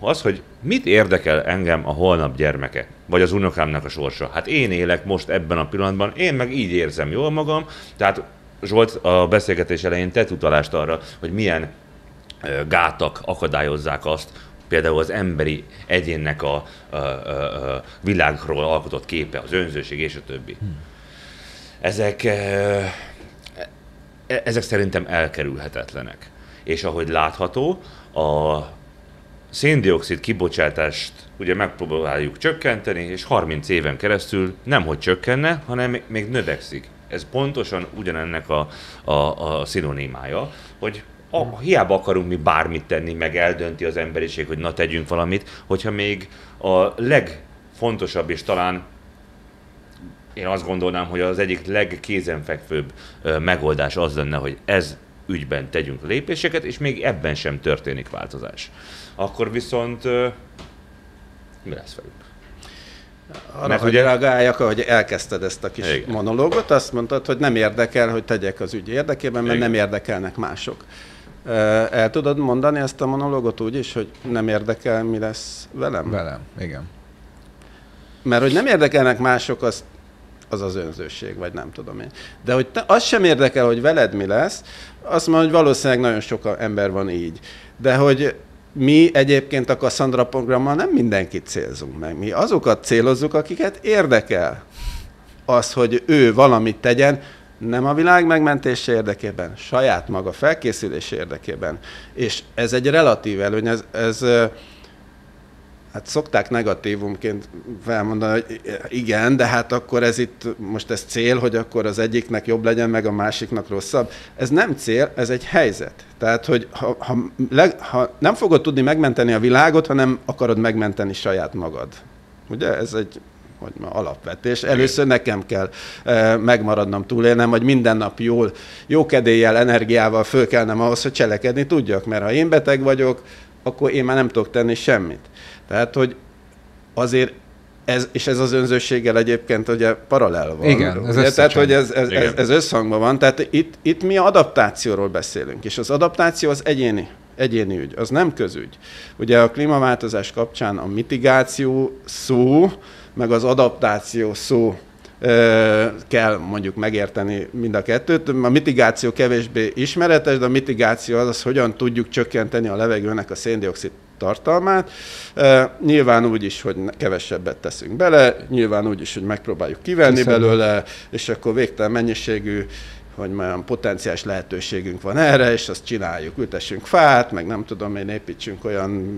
Speaker 2: Az, hogy mit érdekel engem a holnap gyermeke, vagy az unokámnak a sorsa. Hát én élek most ebben a pillanatban, én meg így érzem jól magam, tehát Zsolt a beszélgetés elején tett utalást arra, hogy milyen gátak akadályozzák azt, például az emberi egyénnek a, a, a, a világról alkotott képe, az önzőség és a többi. Hmm. Ezek, e, ezek szerintem elkerülhetetlenek. És ahogy látható, a széndiokszid kibocsátást ugye megpróbáljuk csökkenteni, és 30 éven keresztül nem hogy csökkenne, hanem még növekszik. Ez pontosan ugyanennek a, a, a szinonimája, hogy a, hiába akarunk mi bármit tenni, meg eldönti az emberiség, hogy na tegyünk valamit, hogyha még a legfontosabb és talán én azt gondolnám, hogy az egyik legkézenfekvőbb megoldás az lenne, hogy ez ügyben tegyünk lépéseket, és még ebben sem történik változás. Akkor viszont mi lesz velük?
Speaker 3: Arra, Mert hogy reagáljak, hogy elkezdted ezt a kis Igen. monológot, azt mondtad, hogy nem érdekel, hogy tegyek az ügy érdekében, mert Igen. nem érdekelnek mások. El tudod mondani ezt a monológot úgy is, hogy nem érdekel, mi lesz velem?
Speaker 1: Velem, igen.
Speaker 3: Mert hogy nem érdekelnek mások, az az, az önzőség, vagy nem tudom én. De hogy te, az sem érdekel, hogy veled mi lesz, azt mondom, hogy valószínűleg nagyon sok ember van így. De hogy mi egyébként a Cassandra programmal nem mindenkit célzunk meg. Mi azokat célozzuk, akiket érdekel az, hogy ő valamit tegyen, nem a világ megmentése érdekében, saját maga felkészülés érdekében. És ez egy relatív előny, ez, ez hát szokták negatívumként felmondani, hogy igen, de hát akkor ez itt, most ez cél, hogy akkor az egyiknek jobb legyen, meg a másiknak rosszabb. Ez nem cél, ez egy helyzet. Tehát, hogy ha, ha, leg, ha nem fogod tudni megmenteni a világot, hanem akarod megmenteni saját magad. Ugye ez egy hogy ma alapvetés. Először nekem kell e, megmaradnom, túlélnem, hogy minden nap jól, jó kedéllyel, energiával fölkelnem ahhoz, hogy cselekedni tudjak, mert ha én beteg vagyok, akkor én már nem tudok tenni semmit. Tehát, hogy azért ez, és ez az önzőséggel egyébként ugye paralel van.
Speaker 1: Igen, ez
Speaker 3: ugye? Tehát, hogy ez, ez, ez, ez összhangban van. Tehát itt, itt mi adaptációról beszélünk, és az adaptáció az egyéni egyéni ügy, az nem közügy. Ugye a klímaváltozás kapcsán a mitigáció szó, meg az adaptáció szó kell mondjuk megérteni mind a kettőt. A mitigáció kevésbé ismeretes, de a mitigáció az, az hogyan tudjuk csökkenteni a levegőnek a széndiokszid tartalmát. Nyilván úgy is, hogy kevesebbet teszünk bele, nyilván úgy is, hogy megpróbáljuk kivenni Köszönöm. belőle, és akkor végtelen mennyiségű hogy olyan potenciális lehetőségünk van erre, és azt csináljuk, ültessünk fát, meg nem tudom én, építsünk olyan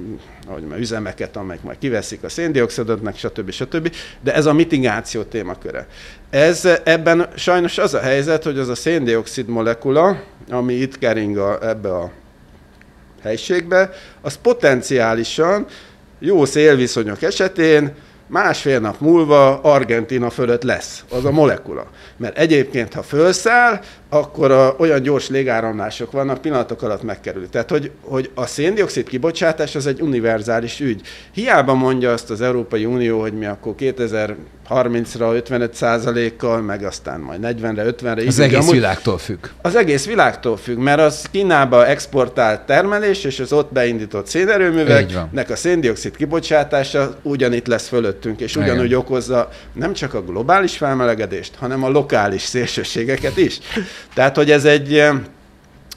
Speaker 3: hogy már üzemeket, amelyek majd kiveszik a széndiokszidot, meg stb. stb. De ez a mitigáció témaköre. Ez, ebben sajnos az a helyzet, hogy az a széndiokszid molekula, ami itt kering a, ebbe a helységbe, az potenciálisan jó szélviszonyok esetén másfél nap múlva Argentina fölött lesz az a molekula. Mert egyébként, ha felszáll, akkor a, olyan gyors légáramlások vannak, pillanatok alatt megkerül. Tehát, hogy, hogy a széndiokszid kibocsátás az egy univerzális ügy. Hiába mondja azt az Európai Unió, hogy mi akkor 2030 30-ra 55 százalékkal, meg aztán majd 40-re, 50-re.
Speaker 1: Az egész amúgy, világtól függ.
Speaker 3: Az egész világtól függ, mert az Kínába exportált termelés, és az ott beindított szénerőműveknek a széndiokszid kibocsátása ugyanitt lesz fölöttünk, és ugyanúgy Igen. okozza nem csak a globális felmelegedést, hanem a lokális szélsőségeket is. Tehát, hogy ez egy,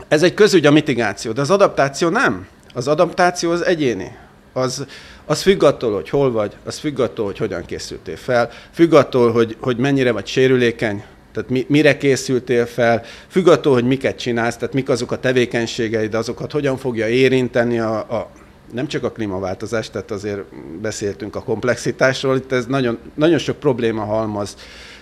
Speaker 3: ez egy közügy a mitigáció, de az adaptáció nem. Az adaptáció az egyéni. Az, az függ attól, hogy hol vagy, az függ attól, hogy hogyan készültél fel, függ attól, hogy, hogy mennyire vagy sérülékeny, tehát mi, mire készültél fel, függ attól, hogy miket csinálsz, tehát mik azok a tevékenységeid, azokat hogyan fogja érinteni a, a nem csak a klímaváltozás, tehát azért beszéltünk a komplexitásról, itt ez nagyon, nagyon sok probléma halmaz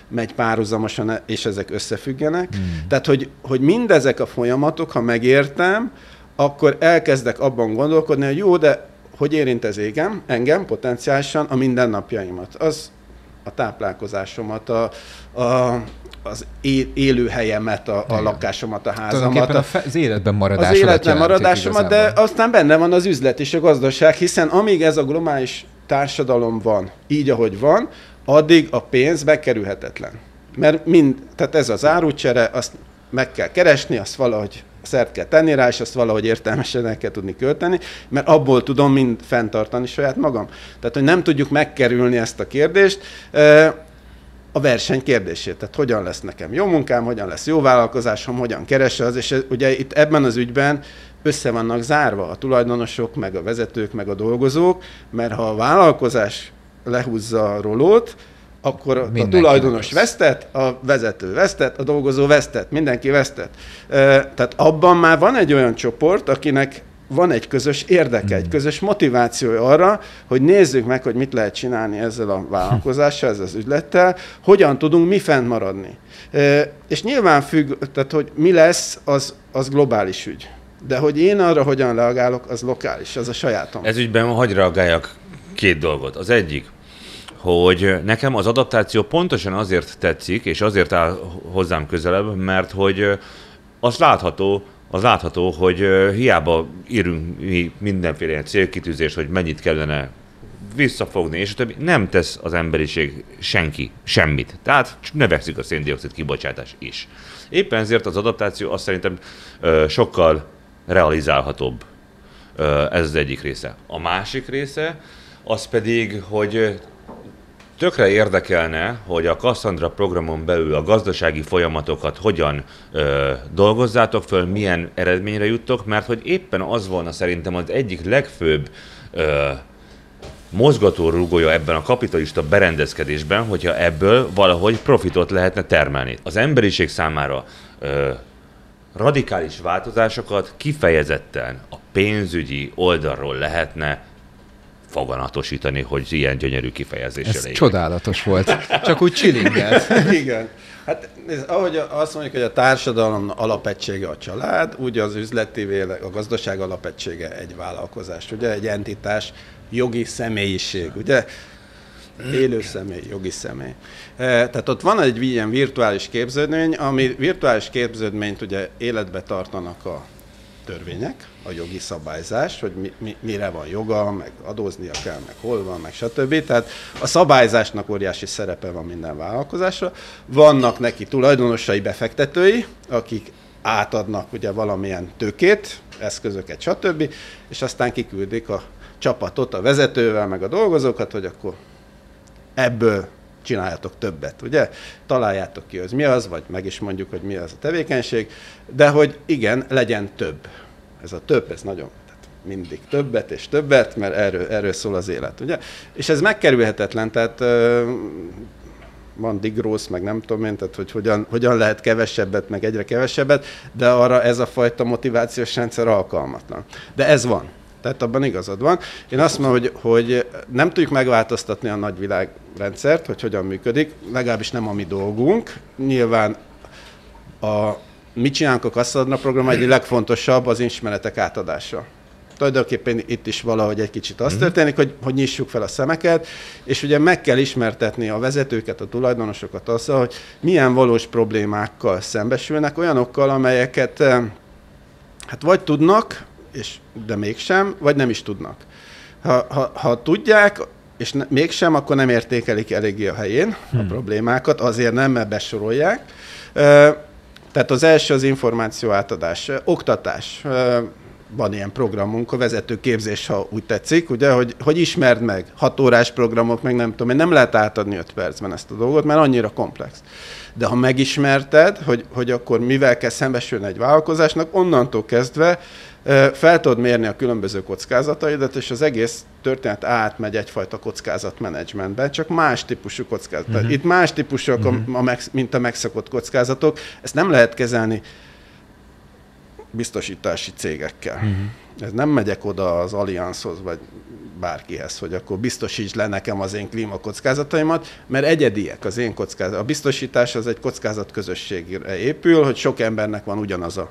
Speaker 3: megy párhuzamosan, és ezek összefüggenek. Hmm. Tehát, hogy, hogy mindezek a folyamatok, ha megértem, akkor elkezdek abban gondolkodni, hogy jó, de hogy érint ez égem, engem potenciálisan a mindennapjaimat. Az a táplálkozásomat, a, a, az élőhelyemet, a, a lakásomat, a házamat. A,
Speaker 1: az életben maradás
Speaker 3: Az életben maradásomat, de aztán benne van az üzlet és a gazdaság, hiszen amíg ez a globális társadalom van, így ahogy van, addig a pénz bekerülhetetlen. Mert mind, tehát ez az árucsere, azt meg kell keresni, azt valahogy szert kell tenni rá, és azt valahogy értelmesen el kell tudni költeni, mert abból tudom mind fenntartani saját magam. Tehát, hogy nem tudjuk megkerülni ezt a kérdést, a verseny kérdését. Tehát hogyan lesz nekem jó munkám, hogyan lesz jó vállalkozásom, hogyan keresse az, és ugye itt ebben az ügyben össze vannak zárva a tulajdonosok, meg a vezetők, meg a dolgozók, mert ha a vállalkozás lehúzza a rolót, akkor mindenki a tulajdonos lesz. vesztett, a vezető vesztett, a dolgozó vesztett, mindenki vesztett. Tehát abban már van egy olyan csoport, akinek van egy közös érdeke, egy hmm. közös motivációja arra, hogy nézzük meg, hogy mit lehet csinálni ezzel a vállalkozással, ezzel az üzlettel, hogyan tudunk mi fennmaradni. És nyilván függ, tehát hogy mi lesz, az, az globális ügy. De hogy én arra hogyan reagálok, az lokális, az a sajátom.
Speaker 2: Ez ügyben hagy reagáljak két dolgot. Az egyik, hogy nekem az adaptáció pontosan azért tetszik, és azért áll hozzám közelebb, mert hogy az látható, az látható, hogy hiába írunk mi mindenféle célkitűzést, hogy mennyit kellene visszafogni, és a többi, nem tesz az emberiség senki semmit. Tehát növekszik a széndiokszid kibocsátás is. Éppen ezért az adaptáció azt szerintem sokkal realizálhatóbb. Ez az egyik része. A másik része, az pedig, hogy Tökre érdekelne, hogy a Cassandra programon belül a gazdasági folyamatokat hogyan ö, dolgozzátok föl, milyen eredményre juttok, mert hogy éppen az volna szerintem az egyik legfőbb ö, mozgatórugója ebben a kapitalista berendezkedésben, hogyha ebből valahogy profitot lehetne termelni. Az emberiség számára ö, radikális változásokat kifejezetten a pénzügyi oldalról lehetne foganatosítani, hogy ilyen gyönyörű kifejezéssel
Speaker 1: Ez csodálatos volt. Csak úgy chillingelt.
Speaker 3: Igen. Hát ahogy azt mondjuk, hogy a társadalom alapegysége a család, úgy az üzleti véle, a gazdaság alapegysége egy vállalkozás, ugye egy entitás, jogi személyiség, ugye? Élő személy, jogi személy. E, tehát ott van egy ilyen virtuális képződmény, ami virtuális képződményt ugye életbe tartanak a törvények, a jogi szabályzás, hogy mi, mi, mire van joga, meg adóznia kell, meg hol van, meg stb. Tehát a szabályzásnak óriási szerepe van minden vállalkozásra. Vannak neki tulajdonosai, befektetői, akik átadnak ugye valamilyen tőkét, eszközöket, stb. És aztán kiküldik a csapatot a vezetővel, meg a dolgozókat, hogy akkor ebből csináljatok többet, ugye? Találjátok ki, hogy mi az, vagy meg is mondjuk, hogy mi az a tevékenység, de hogy igen, legyen több. Ez a több, ez nagyon tehát mindig többet és többet, mert erről, erről szól az élet, ugye? És ez megkerülhetetlen, tehát van digrósz, meg nem tudom én, tehát hogy hogyan, hogyan lehet kevesebbet, meg egyre kevesebbet, de arra ez a fajta motivációs rendszer alkalmatlan. De ez van. Tehát abban igazad van. Én azt mondom, hogy, hogy nem tudjuk megváltoztatni a nagyvilágrendszert, hogy hogyan működik, legalábbis nem a mi dolgunk. Nyilván a, mit csinálunk a kasszadna program, egy legfontosabb az ismeretek átadása. Tulajdonképpen itt is valahogy egy kicsit az mhm. történik, hogy, hogy nyissuk fel a szemeket, és ugye meg kell ismertetni a vezetőket, a tulajdonosokat azzal, hogy milyen valós problémákkal szembesülnek, olyanokkal, amelyeket eh, hát vagy tudnak, és, de mégsem, vagy nem is tudnak. Ha, ha, ha tudják, és ne, mégsem, akkor nem értékelik eléggé a helyén hmm. a problémákat, azért nem, mert besorolják. Tehát az első az információ átadás, oktatás. Van ilyen programunk, a vezető képzés, ha úgy tetszik, ugye, hogy, hogy ismerd meg, hat órás programok, meg nem tudom, nem lehet átadni öt percben ezt a dolgot, mert annyira komplex. De ha megismerted, hogy, hogy akkor mivel kell szembesülni egy vállalkozásnak, onnantól kezdve fel tudod mérni a különböző kockázataidat, és az egész történet átmegy egyfajta kockázatmenedzsmentbe, csak más típusú kockázat. Uh-huh. Itt más típusúak, uh-huh. a, a, mint a megszokott kockázatok. Ezt nem lehet kezelni biztosítási cégekkel. Uh-huh. Ez nem megyek oda az Allianzhoz, vagy bárkihez, hogy akkor biztosíts le nekem az én klímakockázataimat, mert egyediek az én kockázat. A biztosítás az egy kockázat közösségre épül, hogy sok embernek van ugyanaz a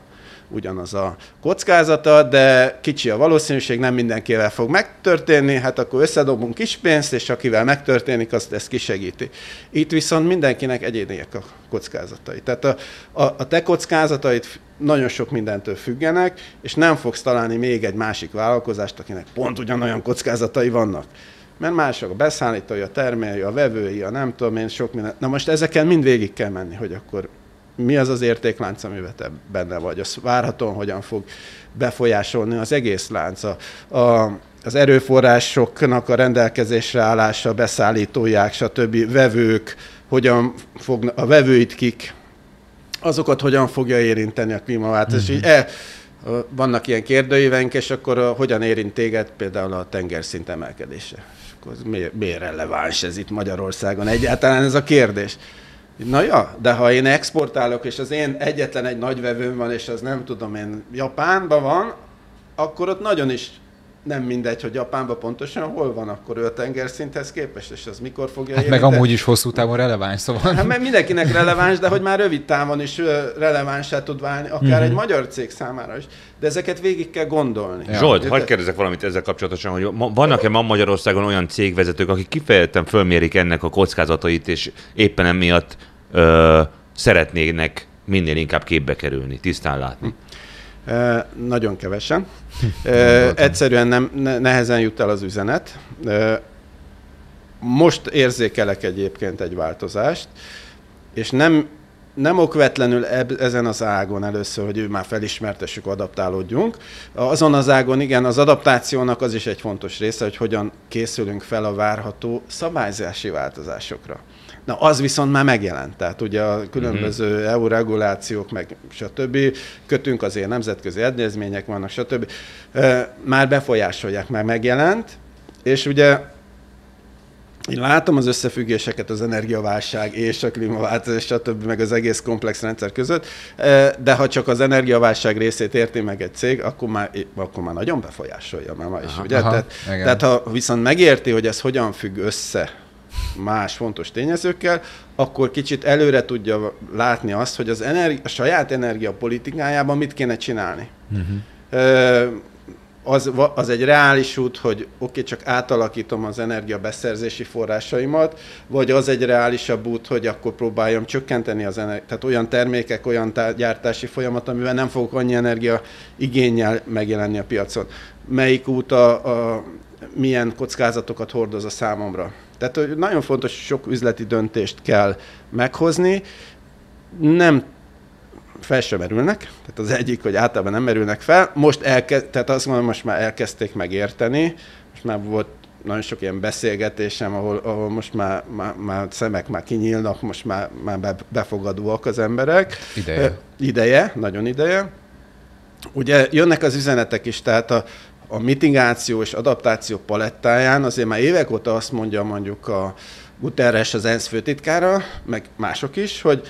Speaker 3: ugyanaz a kockázata, de kicsi a valószínűség, nem mindenkivel fog megtörténni, hát akkor összedobunk kis pénzt, és akivel megtörténik, azt ezt kisegíti. Itt viszont mindenkinek egyéniek a kockázatai. Tehát a, a, a te kockázatait nagyon sok mindentől függenek, és nem fogsz találni még egy másik vállalkozást, akinek pont ugyanolyan kockázatai vannak mert mások a beszállítói, a termelői, a vevői, a nem tudom én, sok minden. Na most ezeken mind végig kell menni, hogy akkor mi az az értéklánc, amiben te benne vagy. Az várhatóan hogyan fog befolyásolni az egész lánc. A, a, az erőforrásoknak a rendelkezésre állása, beszállítóják, stb. vevők, hogyan fog, a vevőit kik, azokat hogyan fogja érinteni a klímaváltozás. Mm-hmm. E, vannak ilyen kérdőívenk, és akkor hogyan érint téged például a tengerszint emelkedése? És akkor miért, miért releváns ez itt Magyarországon egyáltalán ez a kérdés? Na ja, de ha én exportálok, és az én egyetlen egy nagy vevőm van, és az nem tudom én Japánban van, akkor ott nagyon is nem mindegy, hogy Japánban pontosan hol van akkor ő a tengerszinthez képest, és az mikor fogja
Speaker 1: hát meg amúgy is hosszú távon releváns, szóval...
Speaker 3: Hát mert mindenkinek releváns, de hogy már rövid távon is relevánsá tud válni, akár mm-hmm. egy magyar cég számára is. De ezeket végig kell gondolni.
Speaker 2: Ja. Zsolt, hagyd kérdezek valamit ezzel kapcsolatosan, hogy vannak-e ma Magyarországon olyan cégvezetők, akik kifejezetten fölmérik ennek a kockázatait, és éppen emiatt ö, szeretnének minél inkább képbe kerülni, tisztán látni?
Speaker 3: E, nagyon kevesen. E, egyszerűen nem, nehezen jut el az üzenet. E, most érzékelek egyébként egy változást, és nem, nem okvetlenül eb, ezen az ágon először, hogy ő már felismertessük, adaptálódjunk. Azon az ágon, igen, az adaptációnak az is egy fontos része, hogy hogyan készülünk fel a várható szabályzási változásokra. Na, az viszont már megjelent. Tehát ugye a különböző uh-huh. EU regulációk, meg stb. kötünk azért nemzetközi egyezmények vannak, stb. Már befolyásolják, már megjelent, és ugye én látom az összefüggéseket az energiaválság és a klímaváltozás, stb. meg az egész komplex rendszer között, de ha csak az energiaválság részét érti meg egy cég, akkor már, akkor már nagyon befolyásolja már ma is. Aha, ugye? Aha, tehát, tehát ha viszont megérti, hogy ez hogyan függ össze más fontos tényezőkkel, akkor kicsit előre tudja látni azt, hogy az energi- a saját energiapolitikájában mit kéne csinálni. Uh-huh. Az, az egy reális út, hogy oké, okay, csak átalakítom az energiabeszerzési forrásaimat, vagy az egy reálisabb út, hogy akkor próbáljam csökkenteni az energi- tehát olyan termékek, olyan tá- gyártási folyamat, amivel nem fogok annyi energia igényel megjelenni a piacon. Melyik út a, a milyen kockázatokat hordoz a számomra. Tehát nagyon fontos, sok üzleti döntést kell meghozni. Nem fel sem merülnek, tehát az egyik, hogy általában nem merülnek fel. Most elkezd, tehát azt mondom, most már elkezdték megérteni, most már volt nagyon sok ilyen beszélgetésem, ahol, ahol most már, már, már szemek már kinyílnak, most már, már befogadóak az emberek.
Speaker 1: Ideje.
Speaker 3: Ideje, nagyon ideje. Ugye jönnek az üzenetek is, tehát a, a mitigáció és adaptáció palettáján azért már évek óta azt mondja mondjuk a Guterres az ENSZ főtitkára, meg mások is, hogy,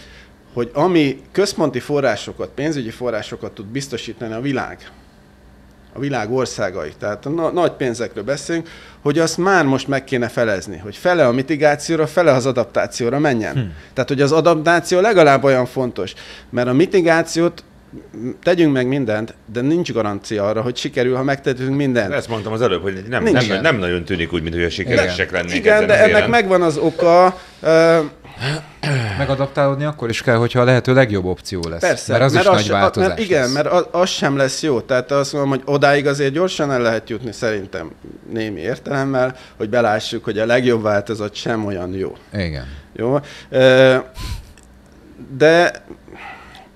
Speaker 3: hogy ami központi forrásokat, pénzügyi forrásokat tud biztosítani a világ, a világ országai, tehát a na- nagy pénzekről beszélünk, hogy azt már most meg kéne felezni, hogy fele a mitigációra, fele az adaptációra menjen. Hm. Tehát, hogy az adaptáció legalább olyan fontos, mert a mitigációt tegyünk meg mindent, de nincs garancia arra, hogy sikerül, ha megtettünk mindent.
Speaker 2: Ezt mondtam az előbb, hogy nem, nem, nem nagyon tűnik úgy, mint hogy a sikeresek lennénk.
Speaker 3: Igen, de ennek megvan az oka. Uh,
Speaker 1: Megadaptálódni akkor is kell, hogyha a lehető legjobb opció lesz.
Speaker 3: Persze.
Speaker 1: Mert az
Speaker 3: mert
Speaker 1: is az nagy változás
Speaker 3: mert Igen,
Speaker 1: lesz.
Speaker 3: mert az, az sem lesz jó. Tehát azt mondom, hogy odáig azért gyorsan el lehet jutni szerintem. némi értelemmel, hogy belássuk, hogy a legjobb változat sem olyan jó.
Speaker 1: Igen.
Speaker 3: Jó? De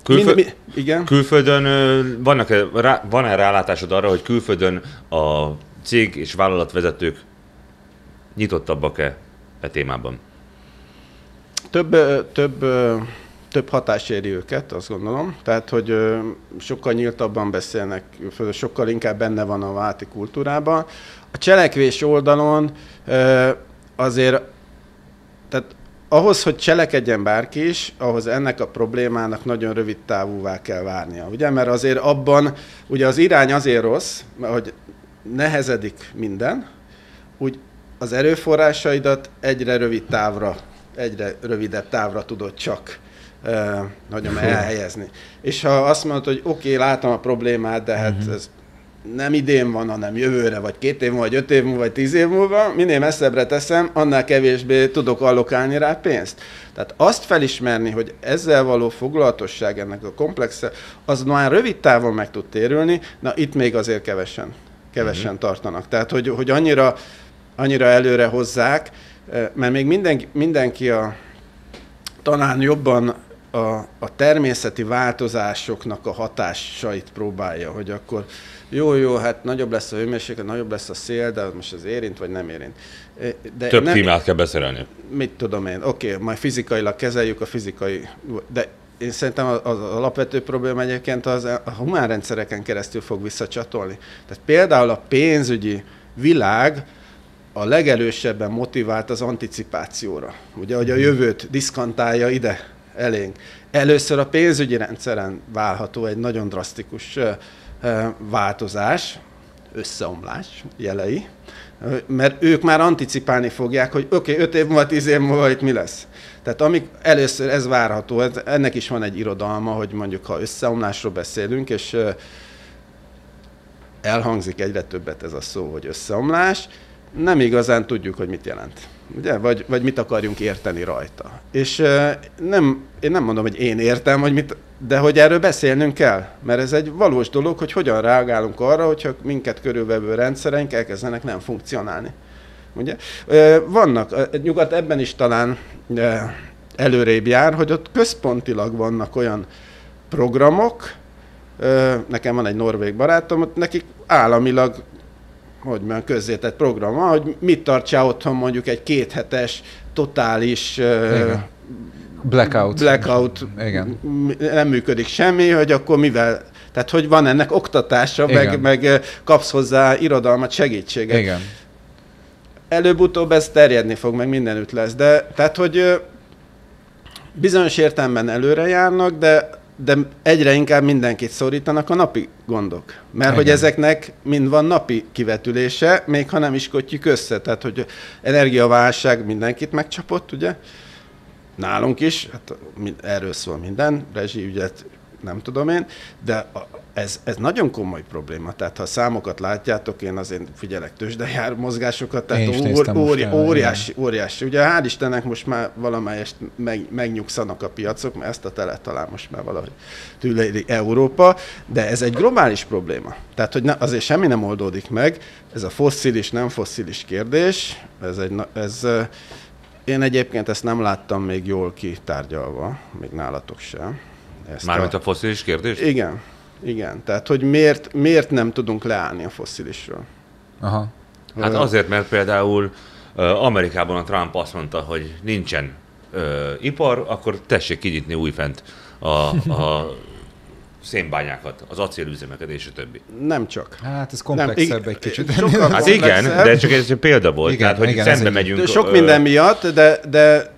Speaker 2: Külföld,
Speaker 3: mi, mi, igen?
Speaker 2: külföldön vannak-e, rá, van-e rálátásod arra, hogy külföldön a cég és vállalatvezetők nyitottabbak-e e témában?
Speaker 3: Több, több, több hatás éri őket, azt gondolom. Tehát, hogy sokkal nyíltabban beszélnek, sokkal inkább benne van a válti kultúrában. A cselekvés oldalon azért, tehát ahhoz, hogy cselekedjen bárki is, ahhoz ennek a problémának nagyon rövid távúvá kell várnia. Ugye? Mert azért abban, ugye az irány azért rossz, mert hogy nehezedik minden, úgy az erőforrásaidat egyre rövid távra, egyre rövidebb távra tudod csak uh, nagyon elhelyezni. És ha azt mondod, hogy oké, okay, látom a problémát, de hát
Speaker 1: Mhm.
Speaker 3: ez nem idén van, hanem jövőre, vagy két év múlva, vagy öt év múlva, vagy tíz év múlva, minél messzebbre teszem, annál kevésbé tudok allokálni rá pénzt. Tehát azt felismerni, hogy ezzel való foglalatosság ennek a komplex, az már rövid távon meg tud térülni, na itt még azért kevesen, kevesen uh-huh. tartanak. Tehát, hogy, hogy annyira, annyira előre hozzák, eh, mert még mindenki, mindenki a, talán jobban a, a természeti változásoknak a hatásait próbálja, hogy akkor jó, jó, hát nagyobb lesz a hőmérséklet, nagyobb lesz a szél, de most az érint, vagy nem érint. De
Speaker 2: Több
Speaker 3: nem,
Speaker 2: klímát kell beszerelni.
Speaker 3: mit tudom én, oké, okay, majd fizikailag kezeljük a fizikai, de én szerintem az, az alapvető probléma egyébként az a humán rendszereken keresztül fog visszacsatolni. Tehát például a pénzügyi világ a legelősebben motivált az anticipációra. Ugye, hogy a jövőt diszkantálja ide elénk. Először a pénzügyi rendszeren válható egy nagyon drasztikus változás, összeomlás jelei, mert ők már anticipálni fogják, hogy oké, okay, 5 év múlva, 10 év múlva itt mi lesz. Tehát amik először ez várható, ennek is van egy irodalma, hogy mondjuk ha összeomlásról beszélünk, és elhangzik egyre többet ez a szó, hogy összeomlás, nem igazán tudjuk, hogy mit jelent. Ugye? Vagy, vagy mit akarjunk érteni rajta. És nem, én nem mondom, hogy én értem, hogy mit, de hogy erről beszélnünk kell. Mert ez egy valós dolog, hogy hogyan reagálunk arra, hogyha minket körülvevő rendszereink elkezdenek nem funkcionálni. Ugye? Vannak, nyugat ebben is talán előrébb jár, hogy ott központilag vannak olyan programok, nekem van egy norvég barátom, ott nekik államilag hogy mondjam, közzétett program van, hogy mit tartsál otthon mondjuk egy kéthetes, totális
Speaker 1: Igen. Blackout.
Speaker 3: blackout,
Speaker 1: Igen.
Speaker 3: nem működik semmi, hogy akkor mivel, tehát hogy van ennek oktatása,
Speaker 1: Igen.
Speaker 3: meg, meg kapsz hozzá irodalmat, segítséget.
Speaker 1: Igen.
Speaker 3: Előbb-utóbb ez terjedni fog, meg mindenütt lesz, de tehát, hogy bizonyos értelemben előre járnak, de de egyre inkább mindenkit szorítanak a napi gondok. Mert hogy
Speaker 1: Igen.
Speaker 3: ezeknek mind van napi kivetülése, még ha nem is kötjük össze. Tehát, hogy energiaválság mindenkit megcsapott, ugye? Nálunk is, hát erről szól minden, rezsiügyet nem tudom én, de a, ez, ez nagyon komoly probléma. Tehát ha a számokat látjátok, én azért figyelek tőzsdejár mozgásokat,
Speaker 1: Én
Speaker 3: tehát
Speaker 1: is
Speaker 3: óri, óri,
Speaker 1: el,
Speaker 3: óriási, óriási. Ugye hál' Istennek most már valamelyest meg, megnyugszanak a piacok, mert ezt a telet talán most már valahogy tűléri Európa, de ez egy globális probléma. Tehát, hogy ne, azért semmi nem oldódik meg, ez a fosszilis, nem fosszilis kérdés, ez egy, ez, ö, én egyébként ezt nem láttam még jól kitárgyalva, még nálatok sem. Ezt
Speaker 2: Mármint a foszilis kérdés?
Speaker 3: Igen, igen. Tehát, hogy miért, miért nem tudunk leállni a fosszilisről?
Speaker 1: Aha.
Speaker 2: Hát azért, mert például Amerikában a Trump azt mondta, hogy nincsen ö, ipar, akkor tessék kinyitni újfent a, a szénbányákat, az acélüzemeket és a többi.
Speaker 3: Nem csak.
Speaker 1: Hát ez
Speaker 3: Nem,
Speaker 1: komplexebb
Speaker 3: ig-
Speaker 1: egy kicsit.
Speaker 2: Hát igen, de csak ez egy példa volt.
Speaker 1: Igen,
Speaker 2: Tehát, hogy
Speaker 1: igen,
Speaker 2: szembe megyünk.
Speaker 3: Sok
Speaker 2: ö,
Speaker 3: minden miatt, de, de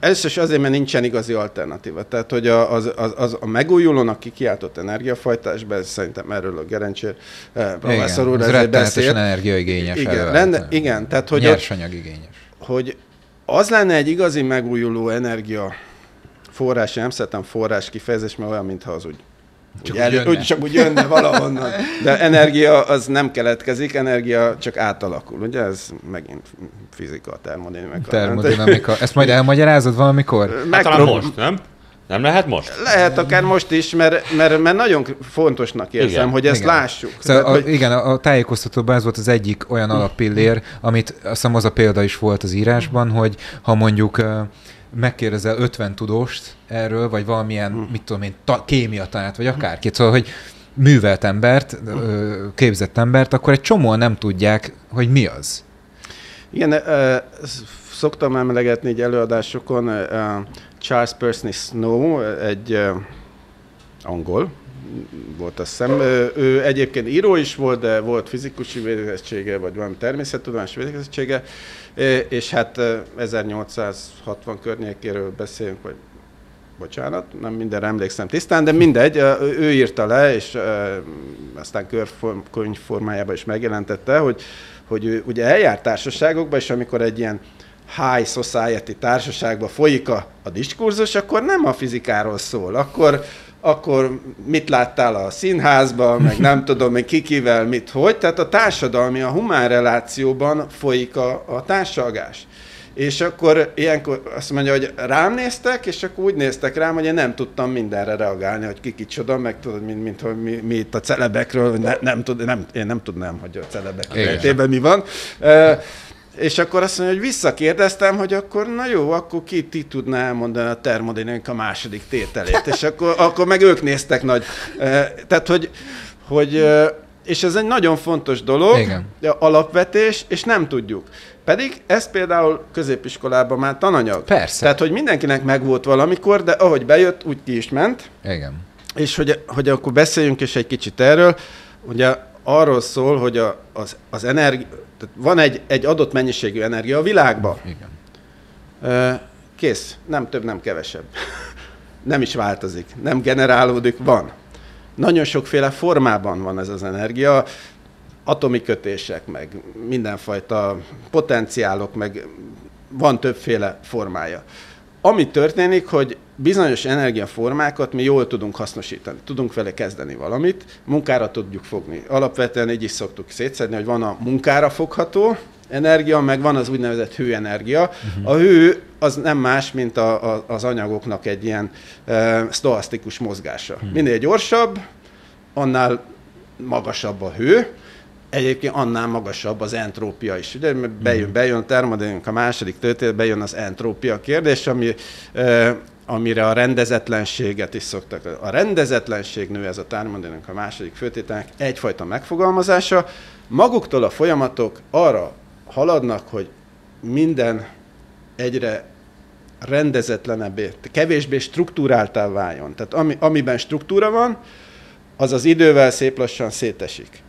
Speaker 3: először is azért, mert nincsen igazi alternatíva. Tehát, hogy a, az, az, az, a megújulónak kikiáltott energiafajtásban, ez szerintem erről a Gerencsér eh, professzor úr
Speaker 1: ez
Speaker 3: ezért beszélt.
Speaker 1: energiaigényes.
Speaker 3: Igen, rende, igen, tehát hogy,
Speaker 1: Nyersanyagigényes.
Speaker 3: hogy az lenne egy igazi megújuló energia forrás, nem szeretem forrás kifejezés, mert olyan, mintha az úgy
Speaker 1: Csak
Speaker 3: úgy,
Speaker 1: úgy jönne.
Speaker 3: úgy, csak úgy jönne valahonnan. De energia az nem keletkezik, energia csak átalakul. Ugye ez megint fizika, termodinamika.
Speaker 1: Termodinamika. Ezt majd elmagyarázod valamikor?
Speaker 2: Hát talán most, nem? Nem lehet most?
Speaker 3: Lehet akár most is, mert, mert, mert nagyon fontosnak érzem,
Speaker 2: Igen,
Speaker 3: hogy ezt
Speaker 1: igen.
Speaker 3: lássuk.
Speaker 1: Szóval
Speaker 3: Tehát,
Speaker 1: a,
Speaker 3: hogy-
Speaker 1: igen, a, tájékoztatóban ez volt az egyik olyan alappillér, amit azt hiszem az a példa is volt az írásban, hogy ha mondjuk megkérdezel 50 tudóst erről, vagy valamilyen, mit tudom én, ta, kémia tanát, vagy akárkit, szóval, hogy művelt embert, képzett embert, akkor egy csomóan nem tudják, hogy mi az.
Speaker 3: Igen, sz- szoktam emlegetni egy előadásokon Charles Percy Snow, egy angol, volt azt hiszem. Ő egyébként író is volt, de volt fizikusi végzettsége, vagy valami természettudományos végzettsége, Ö, és hát ö, 1860 környékéről beszélünk, vagy bocsánat, nem mindenre emlékszem tisztán, de mindegy, ő írta le, és aztán körform- könyv formájában is megjelentette, hogy, hogy ő ugye eljárt társaságokba, és amikor egy ilyen high society társaságban folyik a, a diskurzus, akkor nem a fizikáról szól, akkor, akkor mit láttál a színházban, meg nem tudom, még kikivel, mit, hogy. Tehát a társadalmi, a humán relációban folyik a, a társalgás. És akkor ilyenkor azt mondja, hogy rám néztek, és akkor úgy néztek rám, hogy én nem tudtam mindenre reagálni, hogy ki kicsoda, meg tudod, mint, mint hogy mi, mi itt a celebekről, ne, nem, tud, nem, én nem tudnám, hogy a celebek
Speaker 1: Igen.
Speaker 3: esetében mi van. Uh, és akkor azt mondja, hogy visszakérdeztem, hogy akkor na jó, akkor ki ti tudná elmondani a termodinamika a második tételét. És akkor, akkor meg ők néztek nagy. eh, Tehát, hogy, hogy és ez egy nagyon fontos dolog,
Speaker 1: Igen.
Speaker 3: alapvetés, és nem tudjuk. Pedig ez például középiskolában már tananyag.
Speaker 1: Persze.
Speaker 3: Tehát, hogy mindenkinek megvolt valamikor, de ahogy bejött, úgy ki is ment.
Speaker 1: Igen.
Speaker 3: És hogy, hogy akkor beszéljünk is egy kicsit erről. Ugye arról szól, hogy a, az, az energia, tehát van egy, egy adott mennyiségű energia a világban.
Speaker 1: Igen.
Speaker 3: Kész, nem több, nem kevesebb. Nem is változik, nem generálódik, van. Nagyon sokféle formában van ez az energia, atomi kötések, meg mindenfajta potenciálok, meg van többféle formája. Ami történik, hogy bizonyos energiaformákat mi jól tudunk hasznosítani, tudunk vele kezdeni valamit, munkára tudjuk fogni. Alapvetően így is szoktuk szétszedni, hogy van a munkára fogható energia, meg van az úgynevezett hőenergia. Uh-huh. A hő az nem más, mint a, a, az anyagoknak egy ilyen e, sztoasztikus mozgása. Uh-huh. Minél gyorsabb, annál magasabb a hő, Egyébként annál magasabb az entrópia is. Ugye mert bejön, bejön a termodinamika a második történet, bejön az entrópia kérdés, ami, amire a rendezetlenséget is szoktak. A rendezetlenség nő, ez a termodinamika a második főtételnek egyfajta megfogalmazása. Maguktól a folyamatok arra haladnak, hogy minden egyre rendezetlenebbé, kevésbé struktúráltá váljon. Tehát ami, amiben struktúra van, az az idővel szép lassan szétesik.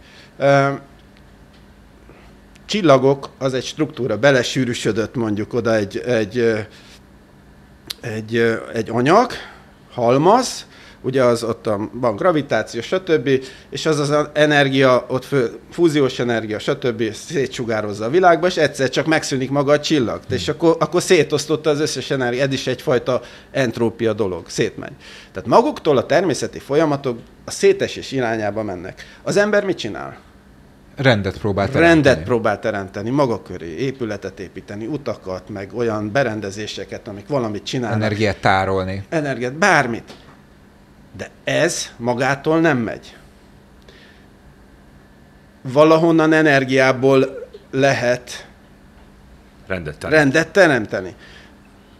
Speaker 3: Csillagok, az egy struktúra, belesűrűsödött mondjuk oda egy, egy, egy, egy anyag, halmaz, ugye az ott a, van gravitáció, stb., és az az energia, ott fő, fúziós energia, stb. szétsugározza a világba, és egyszer csak megszűnik maga a csillag. És akkor, akkor szétosztotta az összes energia, ez is egyfajta entrópia dolog, szétmegy. Tehát maguktól a természeti folyamatok a szétesés irányába mennek. Az ember mit csinál?
Speaker 1: Rendet próbál teremteni.
Speaker 3: Rendet próbál teremteni, maga köré, épületet építeni, utakat, meg olyan berendezéseket, amik valamit csinálnak.
Speaker 1: Energiát tárolni.
Speaker 3: Energiát, bármit. De ez magától nem megy. Valahonnan energiából lehet
Speaker 2: Rendet tenni.
Speaker 3: rendet teremteni.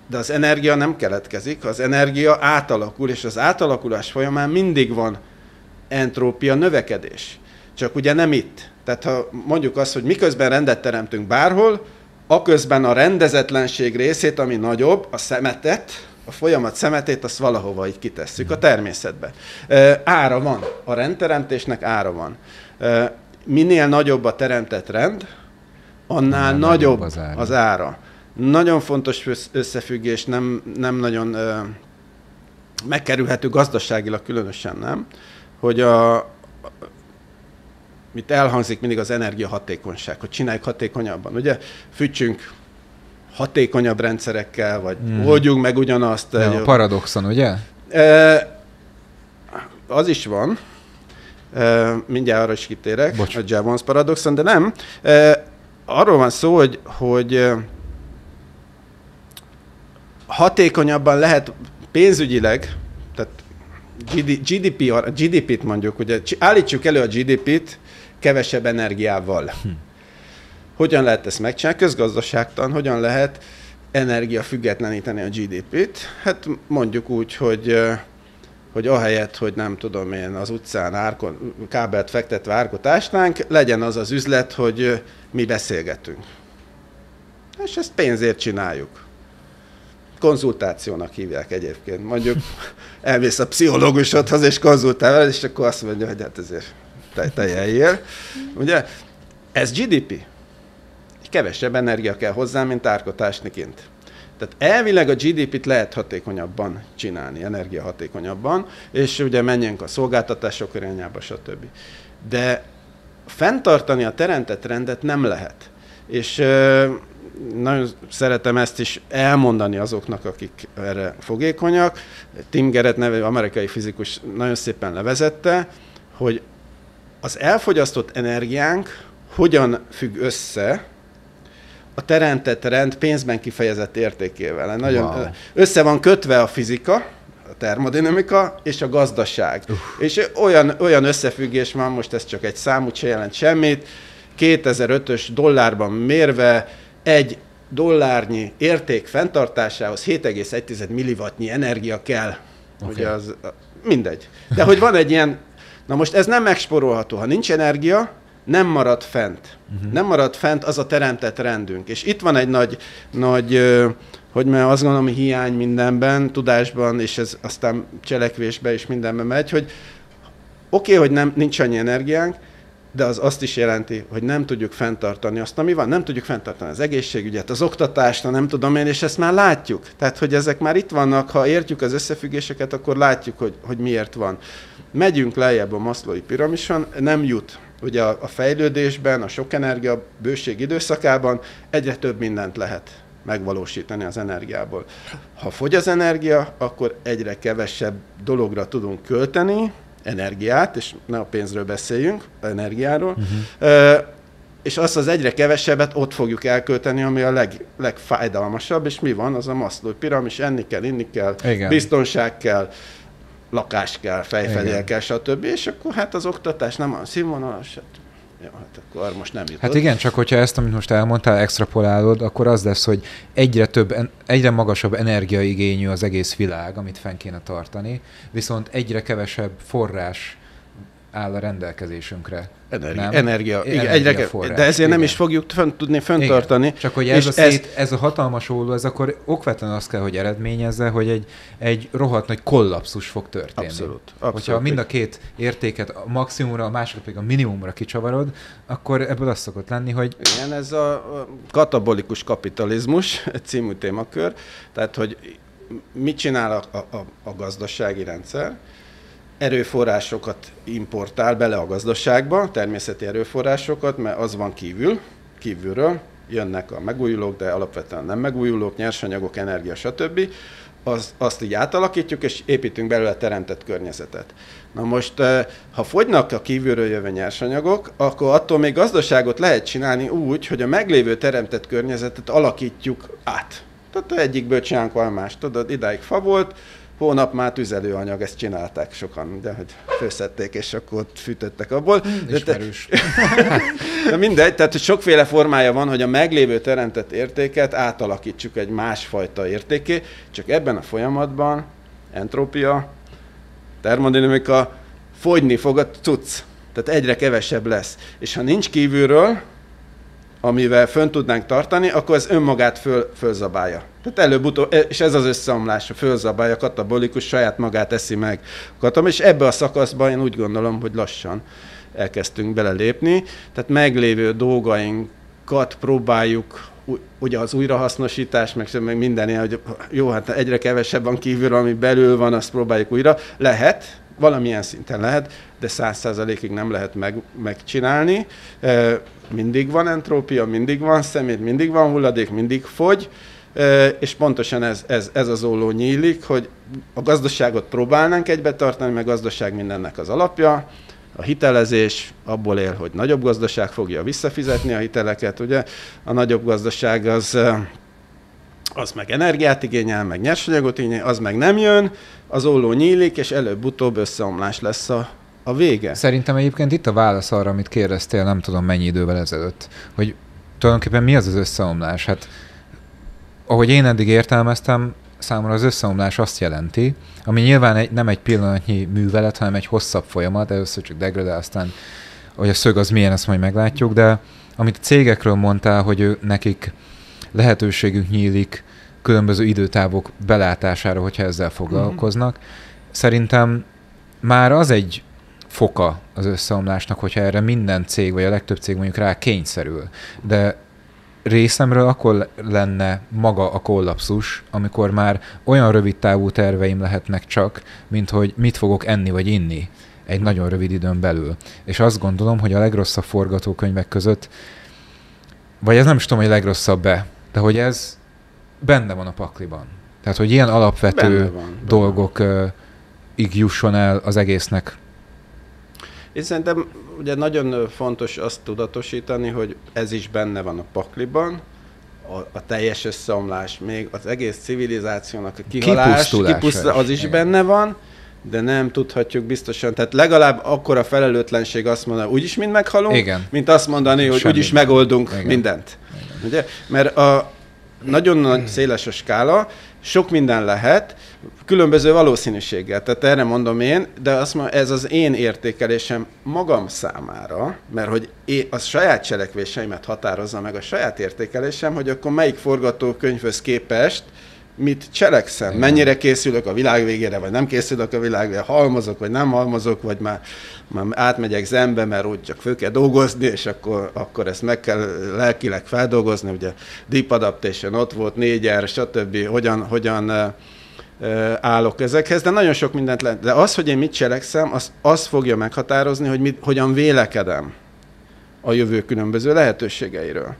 Speaker 3: De az energia nem keletkezik, az energia átalakul, és az átalakulás folyamán mindig van entrópia növekedés. Csak ugye nem itt. Tehát ha mondjuk azt, hogy miközben rendet teremtünk bárhol, aközben a rendezetlenség részét, ami nagyobb, a szemetet, a folyamat szemetét, azt valahova így kitesszük a természetbe. Ára van. A rendteremtésnek ára van. Minél nagyobb a teremtett rend, annál
Speaker 1: Annál
Speaker 3: nagyobb
Speaker 1: nagyobb az ára.
Speaker 3: az ára. Nagyon fontos össz- összefüggés, nem, nem nagyon ö, megkerülhető gazdaságilag különösen nem, hogy a, mit elhangzik mindig az energiahatékonyság, hogy csináljuk hatékonyabban. Ugye fűtsünk hatékonyabb rendszerekkel, vagy mm. oldjunk meg ugyanazt.
Speaker 1: Ja, a paradoxon, ugye?
Speaker 3: E, az is van. E, mindjárt arra is kitérek,
Speaker 1: Bocs.
Speaker 3: a Jevons paradoxon, de nem. E, arról van szó, hogy, hogy hatékonyabban lehet pénzügyileg, tehát GDP, GDP-t mondjuk, ugye állítsuk elő a GDP-t kevesebb energiával. Hogyan lehet ezt megcsinálni? Közgazdaságtan, hogyan lehet energia függetleníteni a GDP-t? Hát mondjuk úgy, hogy hogy ahelyett, hogy nem tudom én az utcán árkon, kábelt fektetve árkot ásnánk, legyen az az üzlet, hogy mi beszélgetünk. És ezt pénzért csináljuk. Konzultációnak hívják egyébként. Mondjuk elvész a pszichológusodhoz, és konzultál és akkor azt mondja, hogy hát ezért te, te jeljél. Ugye? Ez GDP. Kevesebb energia kell hozzá, mint árkotásni kint. Tehát elvileg a GDP-t lehet hatékonyabban csinálni, energiahatékonyabban, és ugye menjünk a szolgáltatások irányába, stb. De fenntartani a teremtett rendet nem lehet. És nagyon szeretem ezt is elmondani azoknak, akik erre fogékonyak. Tim Gerett nevű amerikai fizikus nagyon szépen levezette, hogy az elfogyasztott energiánk hogyan függ össze a teremtett rend pénzben kifejezett értékével. Nagyon wow. össze van kötve a fizika, a termodinamika és a gazdaság. Uh. És olyan, olyan összefüggés van, most ez csak egy számú, se jelent semmit, 2005-ös dollárban mérve egy dollárnyi érték fenntartásához 7,1 milliwattnyi energia kell. Okay. Ugye az, mindegy. De hogy van egy ilyen, na most ez nem megsporolható. Ha nincs energia, nem marad fent. Uh-huh. Nem marad fent az a teremtett rendünk. És itt van egy nagy, nagy hogy mert azt gondolom, hogy hiány mindenben, tudásban, és ez aztán cselekvésbe is mindenben megy, hogy oké, okay, hogy nem, nincs annyi energiánk, de az azt is jelenti, hogy nem tudjuk fenntartani azt, ami van. Nem tudjuk fenntartani az egészségügyet, az oktatást, nem tudom én, és ezt már látjuk. Tehát, hogy ezek már itt vannak, ha értjük az összefüggéseket, akkor látjuk, hogy, hogy miért van. Megyünk lejjebb a maszlói piramison, nem jut ugye a, a fejlődésben, a sok energia bőség időszakában egyre több mindent lehet megvalósítani az energiából. Ha fogy az energia, akkor egyre kevesebb dologra tudunk költeni, energiát, és ne a pénzről beszéljünk, energiáról, uh-huh. és azt az egyre kevesebbet ott fogjuk elkölteni, ami a leg, legfájdalmasabb, és mi van? Az a maszló piramis, enni kell, inni kell, Igen. biztonság kell, lakás kell, fejfedél kell, stb. És akkor hát az oktatás nem a színvonalas, hát, jó, hát akkor most nem jutott.
Speaker 1: Hát igen, csak hogyha ezt, amit most elmondtál, extrapolálod, akkor az lesz, hogy egyre több, egyre magasabb energiaigényű az egész világ, amit fenn kéne tartani, viszont egyre kevesebb forrás áll a rendelkezésünkre.
Speaker 3: Energia, nem? energia, igen, egyre, forrás, de ezért igen. nem is fogjuk fent, tudni fenntartani. Igen.
Speaker 1: Csak hogy ez, a szét, ez... ez a hatalmas oldó, ez akkor okvetlen azt kell, hogy eredményezze, hogy egy, egy rohadt nagy kollapsus fog történni.
Speaker 3: Abszolút. abszolút.
Speaker 1: Hogyha mind a két értéket a maximumra, a másikat pedig a minimumra kicsavarod, akkor ebből az szokott lenni, hogy...
Speaker 3: Igen, ez a katabolikus kapitalizmus című témakör, tehát hogy mit csinál a, a, a gazdasági rendszer, erőforrásokat importál bele a gazdaságba, természeti erőforrásokat, mert az van kívül, kívülről, jönnek a megújulók, de alapvetően nem megújulók, nyersanyagok, energia, stb. Az, azt így átalakítjuk, és építünk belőle teremtett környezetet. Na most, eh, ha fogynak a kívülről jövő nyersanyagok, akkor attól még gazdaságot lehet csinálni úgy, hogy a meglévő teremtett környezetet alakítjuk át. Tehát egyikből csinálunk valami más. Tudod, idáig fa volt, hónap már tüzelőanyag, ezt csinálták sokan, de hogy főszették, és akkor fűtöttek abból.
Speaker 1: Ismerős.
Speaker 3: De mindegy, tehát hogy sokféle formája van, hogy a meglévő teremtett értéket átalakítsuk egy másfajta értéké, csak ebben a folyamatban entrópia, termodinamika, fogyni fog a cucc. Tehát egyre kevesebb lesz. És ha nincs kívülről, amivel fönn tudnánk tartani, akkor ez önmagát föl, fölzabálja. Tehát előbb-utóbb, és ez az összeomlás, a fölzabálja, katabolikus, saját magát eszi meg. Katam, és ebbe a szakaszban én úgy gondolom, hogy lassan elkezdtünk belelépni. Tehát meglévő dolgainkat próbáljuk ugye az újrahasznosítás, meg, meg minden ilyen, hogy jó, hát egyre kevesebb van kívül, ami belül van, azt próbáljuk újra. Lehet, valamilyen szinten lehet, de száz százalékig nem lehet meg, megcsinálni. Mindig van entrópia, mindig van szemét, mindig van hulladék, mindig fogy, és pontosan ez, ez, ez az olló nyílik, hogy a gazdaságot próbálnánk egybe tartani, meg gazdaság mindennek az alapja, a hitelezés abból él, hogy nagyobb gazdaság fogja visszafizetni a hiteleket, ugye? A nagyobb gazdaság az az meg energiát igényel, meg nyersanyagot igényel, az meg nem jön, az olló nyílik, és előbb-utóbb összeomlás lesz a, a vége.
Speaker 1: Szerintem egyébként itt a válasz arra, amit kérdeztél, nem tudom mennyi idővel ezelőtt, hogy tulajdonképpen mi az az összeomlás? Hát ahogy én eddig értelmeztem, számomra az összeomlás azt jelenti, ami nyilván egy, nem egy pillanatnyi művelet, hanem egy hosszabb folyamat, először csak degradál, aztán hogy a szög az milyen, ezt majd meglátjuk, de amit a cégekről mondtál, hogy ő, nekik lehetőségük nyílik különböző időtávok belátására, hogyha ezzel foglalkoznak. Mm-hmm. Szerintem már az egy foka az összeomlásnak, hogyha erre minden cég, vagy a legtöbb cég mondjuk rá kényszerül. De részemről akkor lenne maga a kollapszus, amikor már olyan rövid távú terveim lehetnek csak, mint hogy mit fogok enni vagy inni egy nagyon rövid időn belül. És azt gondolom, hogy a legrosszabb forgatókönyvek között, vagy ez nem is tudom, hogy a legrosszabb be, de hogy ez benne van a pakliban. Tehát, hogy ilyen alapvető van, dolgok uh, így jusson el az egésznek.
Speaker 3: Én szerintem ugye nagyon fontos azt tudatosítani, hogy ez is benne van a pakliban, a, a teljes összeomlás, még az egész civilizációnak a kihalás, kipusztulás, az is benne van, de nem tudhatjuk biztosan. Tehát legalább akkor a felelőtlenség azt mondani, úgyis mind meghalunk, Igen. mint azt mondani, hogy Semmi úgyis megoldunk Igen. mindent. Igen. Ugye? Mert a nagyon nagy széles a skála, sok minden lehet, különböző valószínűséggel. Tehát erre mondom én, de azt mondom, ez az én értékelésem magam számára, mert hogy én a saját cselekvéseimet határozza meg a saját értékelésem, hogy akkor melyik forgatókönyvhöz képest mit cselekszem, Igen. mennyire készülök a világ végére, vagy nem készülök a világ végére, halmozok, vagy nem halmozok, vagy már, már átmegyek zenbe, mert úgy csak fő kell dolgozni, és akkor, akkor ezt meg kell lelkileg feldolgozni, ugye Deep Adaptation ott volt, négyer, stb., hogyan, hogyan állok ezekhez, de nagyon sok mindent lehet. De az, hogy én mit cselekszem, az, az fogja meghatározni, hogy mit, hogyan vélekedem a jövő különböző lehetőségeiről.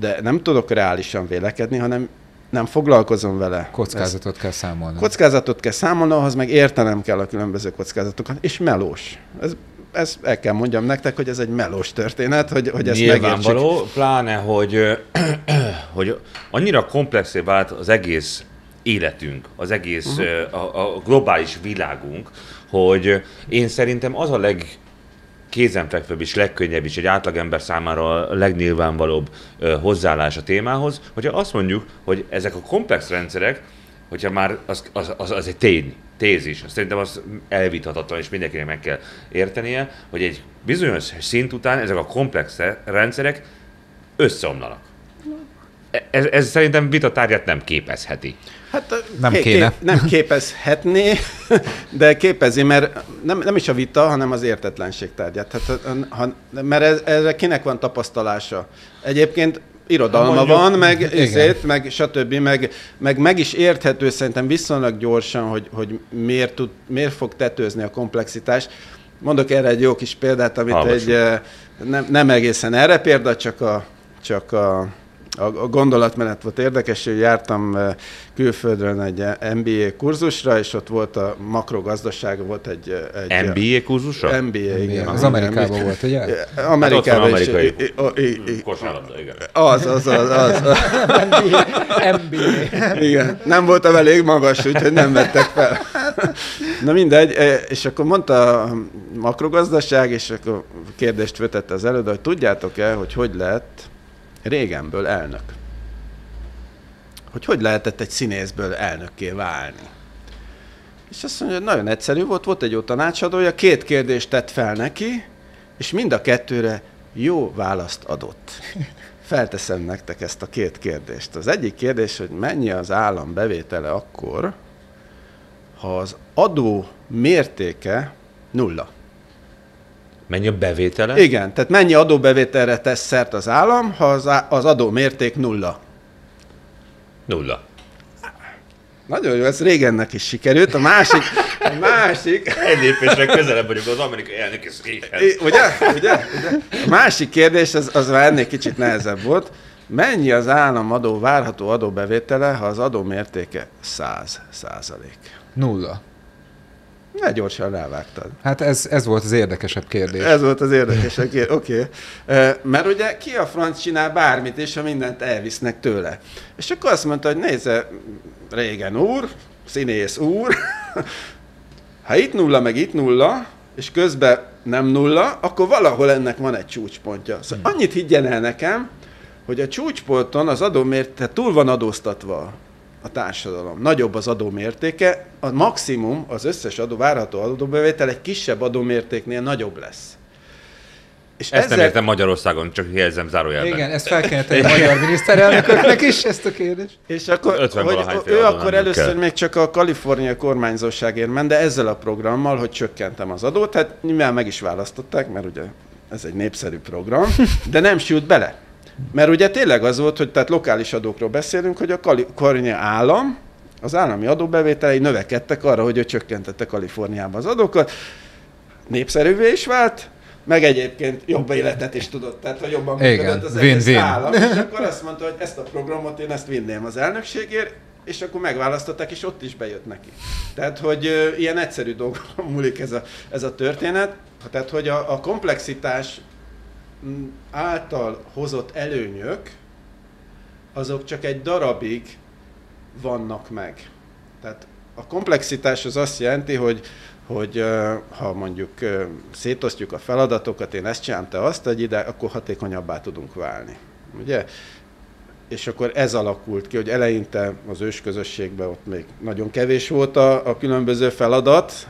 Speaker 3: De nem tudok reálisan vélekedni, hanem nem foglalkozom vele.
Speaker 1: Kockázatot Ezt, kell számolni.
Speaker 3: Kockázatot kell számolni, ahhoz meg értenem kell a különböző kockázatokat, és melós. Ez, ez el kell mondjam nektek, hogy ez egy melós történet, hogy, hogy ezt
Speaker 2: Nyilvánvaló, megértsük. pláne, hogy, hogy annyira komplexé vált az egész életünk, az egész uh-huh. a, a globális világunk, hogy én szerintem az a leg kézenfekvőbb és legkönnyebb is egy átlagember számára a legnyilvánvalóbb hozzáállás a témához, hogyha azt mondjuk, hogy ezek a komplex rendszerek, hogyha már az, az, az, az egy tény, tézis, szerintem az elvitathatatlan, és mindenkinek meg kell értenie, hogy egy bizonyos szint után ezek a komplex rendszerek összeomlanak. Ez, ez szerintem vitatárgyat nem képezheti.
Speaker 1: Hát nem ké- kéne.
Speaker 3: Ké- nem képezhetné, de képezi, mert nem, nem is a vita, hanem az értetlenség tárgyát. Hát, ha, mert ez, erre kinek van tapasztalása? Egyébként irodalma Mondjuk, van, meg ezért, meg stb., meg, meg, meg is érthető szerintem viszonylag gyorsan, hogy, hogy miért, tud, miért fog tetőzni a komplexitást. Mondok erre egy jó kis példát, amit Hallgassuk. egy nem, nem egészen erre példa, csak a, csak a a, a gondolatmenet volt érdekes, hogy jártam eh, külföldön egy MBA kurzusra, és ott volt a makrogazdaság, volt egy...
Speaker 2: egy MBA kurzusra?
Speaker 3: MBA, igen.
Speaker 1: Az Amerikában volt, ugye?
Speaker 3: Amerikában hát
Speaker 2: amerikai kosárlabda, igen.
Speaker 3: Az, az, az. az.
Speaker 1: MBA.
Speaker 3: Igen, nem voltam elég magas, úgyhogy nem vettek fel. Na mindegy, eh, és akkor mondta a makrogazdaság, és akkor kérdést vetette az előadó, hogy tudjátok-e, hogy hogy lett régenből elnök. Hogy hogy lehetett egy színészből elnökké válni. És azt mondja, hogy nagyon egyszerű volt, volt egy jó tanácsadója, két kérdést tett fel neki, és mind a kettőre jó választ adott. Felteszem nektek ezt a két kérdést. Az egyik kérdés, hogy mennyi az állam bevétele akkor, ha az adó mértéke nulla.
Speaker 2: Mennyi a bevétele?
Speaker 3: Igen, tehát mennyi adóbevételre tesz szert az állam, ha az, az adó mérték nulla?
Speaker 2: Nulla.
Speaker 3: Nagyon jó, ez régennek is sikerült. A másik, a másik...
Speaker 2: Egy lépésre közelebb vagyunk az amerikai
Speaker 3: székhez. Ugye? Ugye? Ugye? A másik kérdés, az, az már ennél kicsit nehezebb volt. Mennyi az államadó várható adóbevétele, ha az adó mértéke 100 százalék?
Speaker 1: Nulla.
Speaker 3: Ne gyorsan rávágtad.
Speaker 1: Hát ez, ez volt az érdekesebb kérdés.
Speaker 3: Ez volt az érdekesebb kérdés, oké. Okay. Mert ugye ki a franc csinál bármit, és ha mindent elvisznek tőle. És akkor azt mondta, hogy nézze, régen úr, színész úr, ha itt nulla, meg itt nulla, és közben nem nulla, akkor valahol ennek van egy csúcspontja. Szóval annyit higgyen el nekem, hogy a csúcsponton az adómérték túl van adóztatva a társadalom. Nagyobb az adómértéke, a maximum, az összes adó, várható adóbevétel egy kisebb adómértéknél nagyobb lesz.
Speaker 2: És ezt ezzel... nem értem Magyarországon, csak jelzem zárójelben.
Speaker 1: Igen, ezt fel kellene tenni a magyar miniszterelnököknek is, ezt a kérdést.
Speaker 3: És akkor, hogy ő akkor először kell. még csak a kaliforniai kormányzóságért ment, de ezzel a programmal, hogy csökkentem az adót, hát nyilván meg is választották, mert ugye ez egy népszerű program, de nem sült bele. Mert ugye tényleg az volt, hogy tehát lokális adókról beszélünk, hogy a Kalifornia állam, az állami adóbevételei növekedtek arra, hogy ő csökkentette Kaliforniában az adókat, népszerűvé is vált, meg egyébként jobb életet is tudott, tehát hogy jobban
Speaker 1: működött az win, egész win. állam.
Speaker 3: És akkor azt mondta, hogy ezt a programot én ezt vinném az elnökségért, és akkor megválasztották, és ott is bejött neki. Tehát, hogy ilyen egyszerű dolgokon múlik ez a, ez a történet. Tehát, hogy a, a komplexitás által hozott előnyök, azok csak egy darabig vannak meg. Tehát a komplexitás az azt jelenti, hogy, hogy ha mondjuk szétosztjuk a feladatokat, én ezt csináltam, te azt egy ide, akkor hatékonyabbá tudunk válni. Ugye? És akkor ez alakult ki, hogy eleinte az ősközösségben ott még nagyon kevés volt a, a különböző feladat,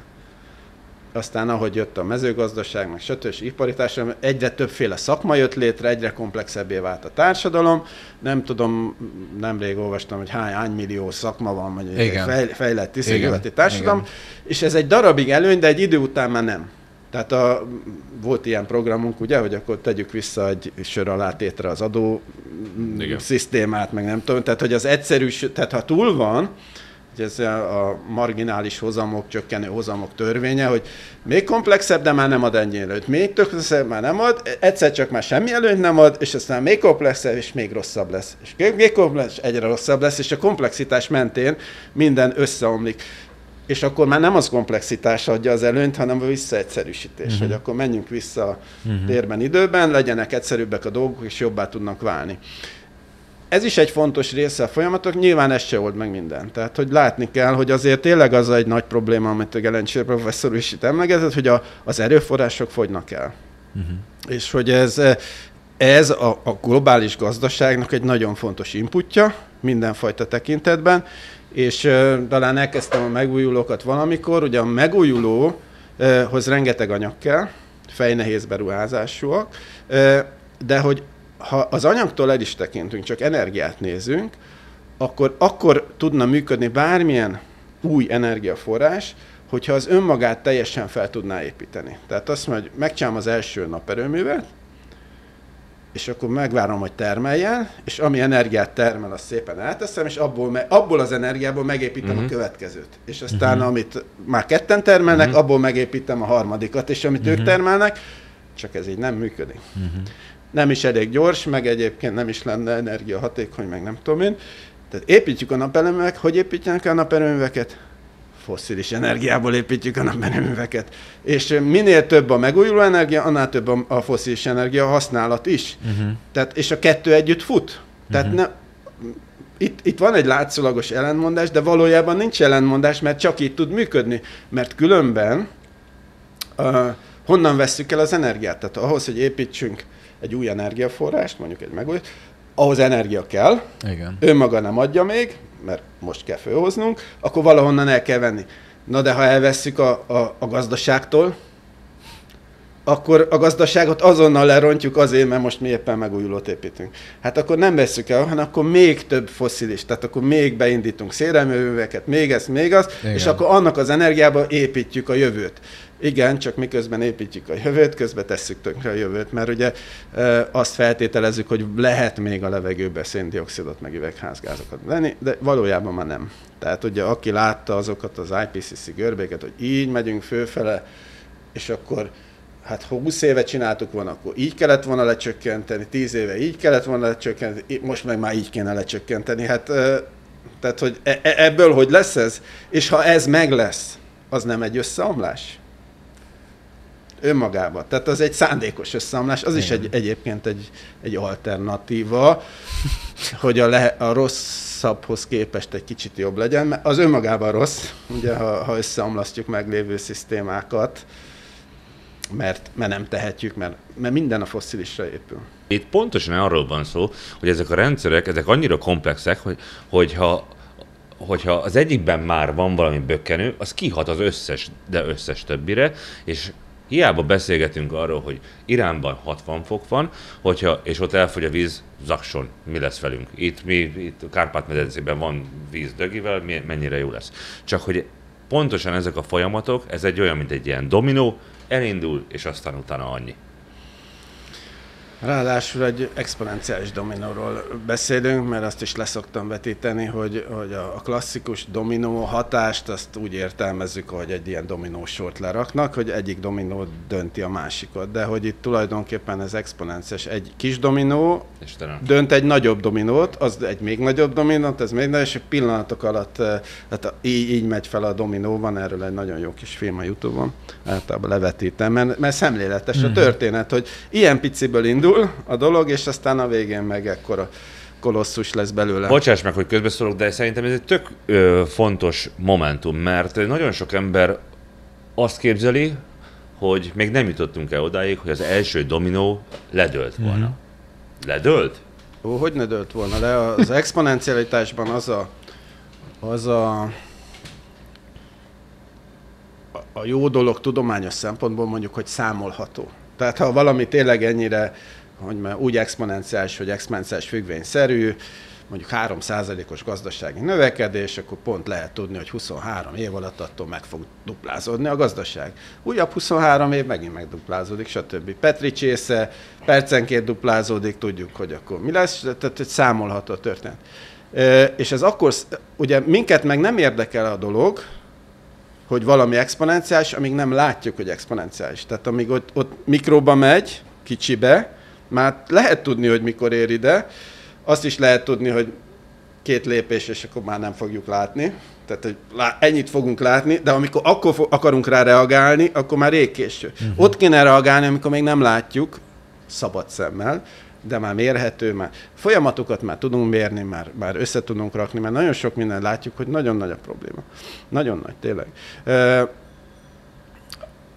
Speaker 3: aztán ahogy jött a mezőgazdaság, meg stb. ipari társadalom, egyre többféle szakma jött létre, egyre komplexebbé vált a társadalom. Nem tudom, nemrég olvastam, hogy hány, hány millió szakma van, vagy Igen. Fej, fejlett tisztségületi társadalom, Igen. és ez egy darabig előny, de egy idő után már nem. Tehát a, volt ilyen programunk, ugye, hogy akkor tegyük vissza egy sör alá tétre az adó Igen. szisztémát, meg nem tudom. Tehát, hogy az egyszerűs, tehát ha túl van, hogy ez a marginális hozamok, csökkenő hozamok törvénye, hogy még komplexebb, de már nem ad ennyi előtt. Még többször már nem ad, egyszer csak már semmi előnyt nem ad, és aztán még komplexebb, és még rosszabb lesz. És még komplex, egyre rosszabb lesz, és a komplexitás mentén minden összeomlik. És akkor már nem az komplexitás adja az előnyt, hanem a visszaegyszerűsítés, uh-huh. hogy akkor menjünk vissza uh-huh. térben, időben, legyenek egyszerűbbek a dolgok, és jobbá tudnak válni ez is egy fontos része a folyamatok, nyilván ez se old meg minden. Tehát, hogy látni kell, hogy azért tényleg az egy nagy probléma, amit a Gelencsér professzor is itt emlegetett, hogy a, az erőforrások fogynak el. Uh-huh. És hogy ez, ez a, a globális gazdaságnak egy nagyon fontos inputja mindenfajta tekintetben, és uh, talán elkezdtem a megújulókat valamikor, ugye a megújulóhoz rengeteg anyag kell, fejnehéz beruházásúak, uh, de hogy ha az anyagtól el is tekintünk, csak energiát nézünk, akkor, akkor tudna működni bármilyen új energiaforrás, hogyha az önmagát teljesen fel tudná építeni. Tehát azt mondja, hogy megcsinálom az első naperőművet, és akkor megvárom, hogy termeljen, és ami energiát termel, azt szépen elteszem, és abból, abból az energiából megépítem uh-huh. a mhm. következőt. És aztán, uh-huh. amit már ketten termelnek, uh-huh. abból megépítem a harmadikat, és amit uh-huh. ők termelnek, csak ez így nem működik. Uh-huh nem is elég gyors, meg egyébként nem is lenne energiahatékony, meg nem tudom én. Tehát építjük a napeleművek, hogy építjenek a napeleműveket? Fosszilis energiából építjük a napeleműveket. És minél több a megújuló energia, annál több a fosszilis energia használat is. Uh-huh. Tehát, és a kettő együtt fut. Tehát uh-huh. ne, itt, itt van egy látszólagos ellentmondás, de valójában nincs ellentmondás, mert csak így tud működni. Mert különben uh, honnan vesszük el az energiát? Tehát ahhoz, hogy építsünk egy új energiaforrást, mondjuk egy megújuló, ahhoz energia kell, Igen. önmaga nem adja még, mert most kell főhoznunk, akkor valahonnan el kell venni. Na de ha elvesszük a, a, a gazdaságtól, akkor a gazdaságot azonnal lerontjuk azért, mert most mi éppen megújulót építünk. Hát akkor nem veszük el, hanem akkor még több foszilis, tehát akkor még beindítunk szélelműveket, még ezt, még azt, Igen. és akkor annak az energiába építjük a jövőt. Igen, csak miközben építjük a jövőt, közben tesszük tönkre a jövőt, mert ugye azt feltételezzük, hogy lehet még a levegőbe széndiokszidot meg üvegházgázokat venni, de valójában már nem. Tehát ugye aki látta azokat az IPCC görbéket, hogy így megyünk főfele, és akkor hát ha 20 éve csináltuk volna, akkor így kellett volna lecsökkenteni, 10 éve így kellett volna lecsökkenteni, most meg már így kéne lecsökkenteni. Hát, tehát, hogy e, e, ebből hogy lesz ez? És ha ez meg lesz, az nem egy összeomlás? Önmagában. Tehát az egy szándékos összeomlás, az Igen. is egy, egyébként egy, egy alternatíva, hogy a, le, a rosszabbhoz képest egy kicsit jobb legyen, mert az önmagában rossz, ugye, ha, ha összeomlasztjuk meglévő szisztémákat, mert, mert nem tehetjük, mert, mert minden a fosszilisra épül.
Speaker 2: Itt pontosan arról van szó, hogy ezek a rendszerek, ezek annyira komplexek, hogy, hogyha hogyha az egyikben már van valami bökkenő, az kihat az összes, de összes többire, és hiába beszélgetünk arról, hogy Iránban 60 fok van, hogyha, és ott elfogy a víz, zakson, mi lesz velünk? Itt, mi, itt Kárpát-medencében van víz dögivel, mennyire jó lesz. Csak hogy pontosan ezek a folyamatok, ez egy olyan, mint egy ilyen dominó, elindul, és aztán utána annyi.
Speaker 3: Ráadásul egy exponenciális dominóról beszélünk, mert azt is leszoktam vetíteni, hogy, hogy a klasszikus dominó hatást azt úgy értelmezzük, hogy egy ilyen dominósort leraknak, hogy egyik dominó dönti a másikot, de hogy itt tulajdonképpen ez exponenciális. Egy kis dominó Istenem. dönt egy nagyobb dominót, az egy még nagyobb dominót, ez még nagyobb, és pillanatok alatt hát így, így megy fel a dominó, van erről egy nagyon jó kis film a Youtube-on, általában levetítem, mert, mert szemléletes a mhm. történet, hogy ilyen piciből indul, indul a dolog, és aztán a végén meg ekkora kolosszus lesz belőle.
Speaker 2: Bocsáss meg, hogy közbeszólok, de szerintem ez egy tök ö, fontos momentum, mert nagyon sok ember azt képzeli, hogy még nem jutottunk el odáig, hogy az első dominó ledőlt volna. Mm-hmm. Ledőlt?
Speaker 3: Ó, hogy ne dőlt volna le? Az exponencialitásban az a, az a, a jó dolog tudományos szempontból mondjuk, hogy számolható. Tehát ha valami tényleg ennyire hogy úgy exponenciális, hogy exponenciális függvényszerű, mondjuk 3%-os gazdasági növekedés, akkor pont lehet tudni, hogy 23 év alatt attól meg fog duplázódni a gazdaság. Újabb 23 év megint megduplázódik, stb. Petri csésze percenként duplázódik, tudjuk, hogy akkor mi lesz, tehát egy számolható történet. És ez akkor, ugye minket meg nem érdekel a dolog, hogy valami exponenciális, amíg nem látjuk, hogy exponenciális. Tehát amíg ott, ott mikróba megy, kicsibe, már lehet tudni, hogy mikor ér ide, azt is lehet tudni, hogy két lépés, és akkor már nem fogjuk látni. Tehát, hogy ennyit fogunk látni, de amikor akkor akarunk rá reagálni, akkor már rég késő. Uh-huh. Ott kéne reagálni, amikor még nem látjuk, szabad szemmel, de már mérhető, már folyamatokat már tudunk mérni, már, már össze tudunk rakni, mert nagyon sok mindent látjuk, hogy nagyon nagy a probléma. Nagyon nagy, tényleg.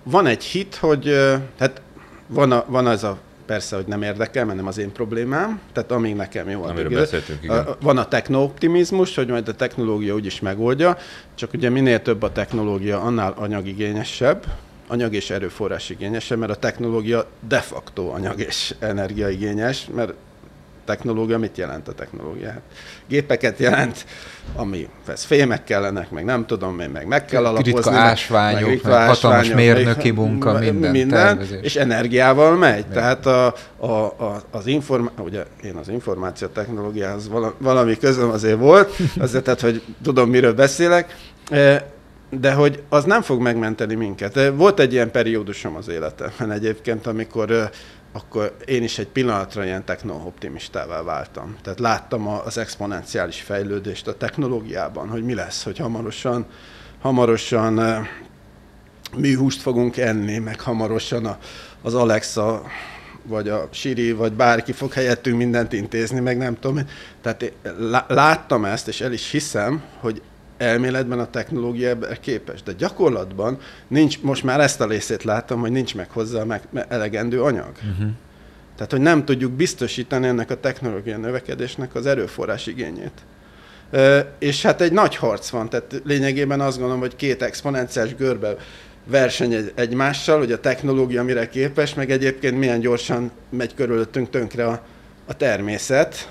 Speaker 3: Van egy hit, hogy hát van, a, van az a persze, hogy nem érdekel, mert nem az én problémám, tehát amíg nekem jó.
Speaker 2: Amiről beszéltünk, igen.
Speaker 3: Van a technooptimizmus, hogy majd a technológia úgyis megoldja, csak ugye minél több a technológia, annál anyagigényesebb, anyag és erőforrás igényesebb, mert a technológia de facto anyag és energiaigényes, mert technológia, mit jelent a technológia? Hát gépeket jelent, ami vesz fémek kellenek, meg nem tudom én, meg meg kell alapozni.
Speaker 1: Ritka ásványok, meg, ritka meg hatalmas mérnöki munka, minden,
Speaker 3: minden és energiával megy. Meg. Tehát a, a, a, az információ, ugye én az információ technológiához valami közöm azért volt, azért, tehát, hogy tudom, miről beszélek, e, de hogy az nem fog megmenteni minket. E, volt egy ilyen periódusom az életemben egyébként, amikor e, akkor én is egy pillanatra ilyen techno-optimistává váltam. Tehát láttam az exponenciális fejlődést a technológiában, hogy mi lesz, hogy hamarosan, hamarosan eh, műhúst fogunk enni, meg hamarosan a, az Alexa vagy a Siri, vagy bárki fog helyettünk mindent intézni, meg nem tudom. Tehát láttam ezt, és el is hiszem, hogy elméletben a technológia ebben képes, de gyakorlatban nincs, most már ezt a részét láttam, hogy nincs meg hozzá meg elegendő anyag. Uh-huh. Tehát, hogy nem tudjuk biztosítani ennek a technológia növekedésnek az erőforrás igényét. E, és hát egy nagy harc van, tehát lényegében azt gondolom, hogy két exponenciás görbe verseny egy, egymással, hogy a technológia mire képes, meg egyébként milyen gyorsan megy körülöttünk tönkre a, a természet,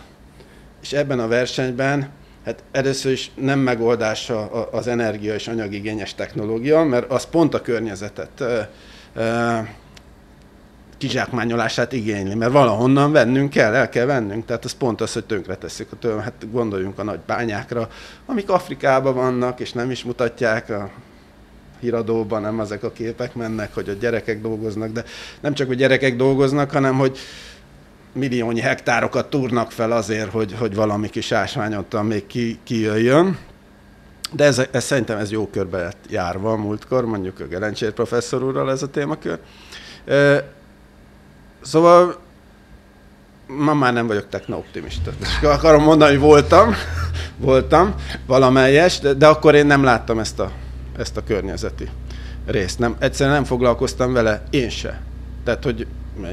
Speaker 3: és ebben a versenyben Hát először is nem megoldása az energia és anyagigényes technológia, mert az pont a környezetet kizsákmányolását igényli, mert valahonnan vennünk kell, el kell vennünk, tehát az pont az, hogy tönkretesszük a tőle. Hát gondoljunk a nagy bányákra, amik Afrikában vannak, és nem is mutatják a híradóban, nem ezek a képek mennek, hogy a gyerekek dolgoznak, de nem csak, hogy gyerekek dolgoznak, hanem, hogy milliónyi hektárokat túrnak fel azért, hogy, hogy valami kis ásványottan még ki, kijöjjön. De ez, ez szerintem ez jó körbe lett járva a múltkor, mondjuk a Gelencsér professzor úrral ez a témakör. Szóval ma már nem vagyok techno-optimista. Akarom mondani, hogy voltam, voltam valamelyes, de, de akkor én nem láttam ezt a, ezt a környezeti részt. Nem, egyszerűen nem foglalkoztam vele, én se. Tehát, hogy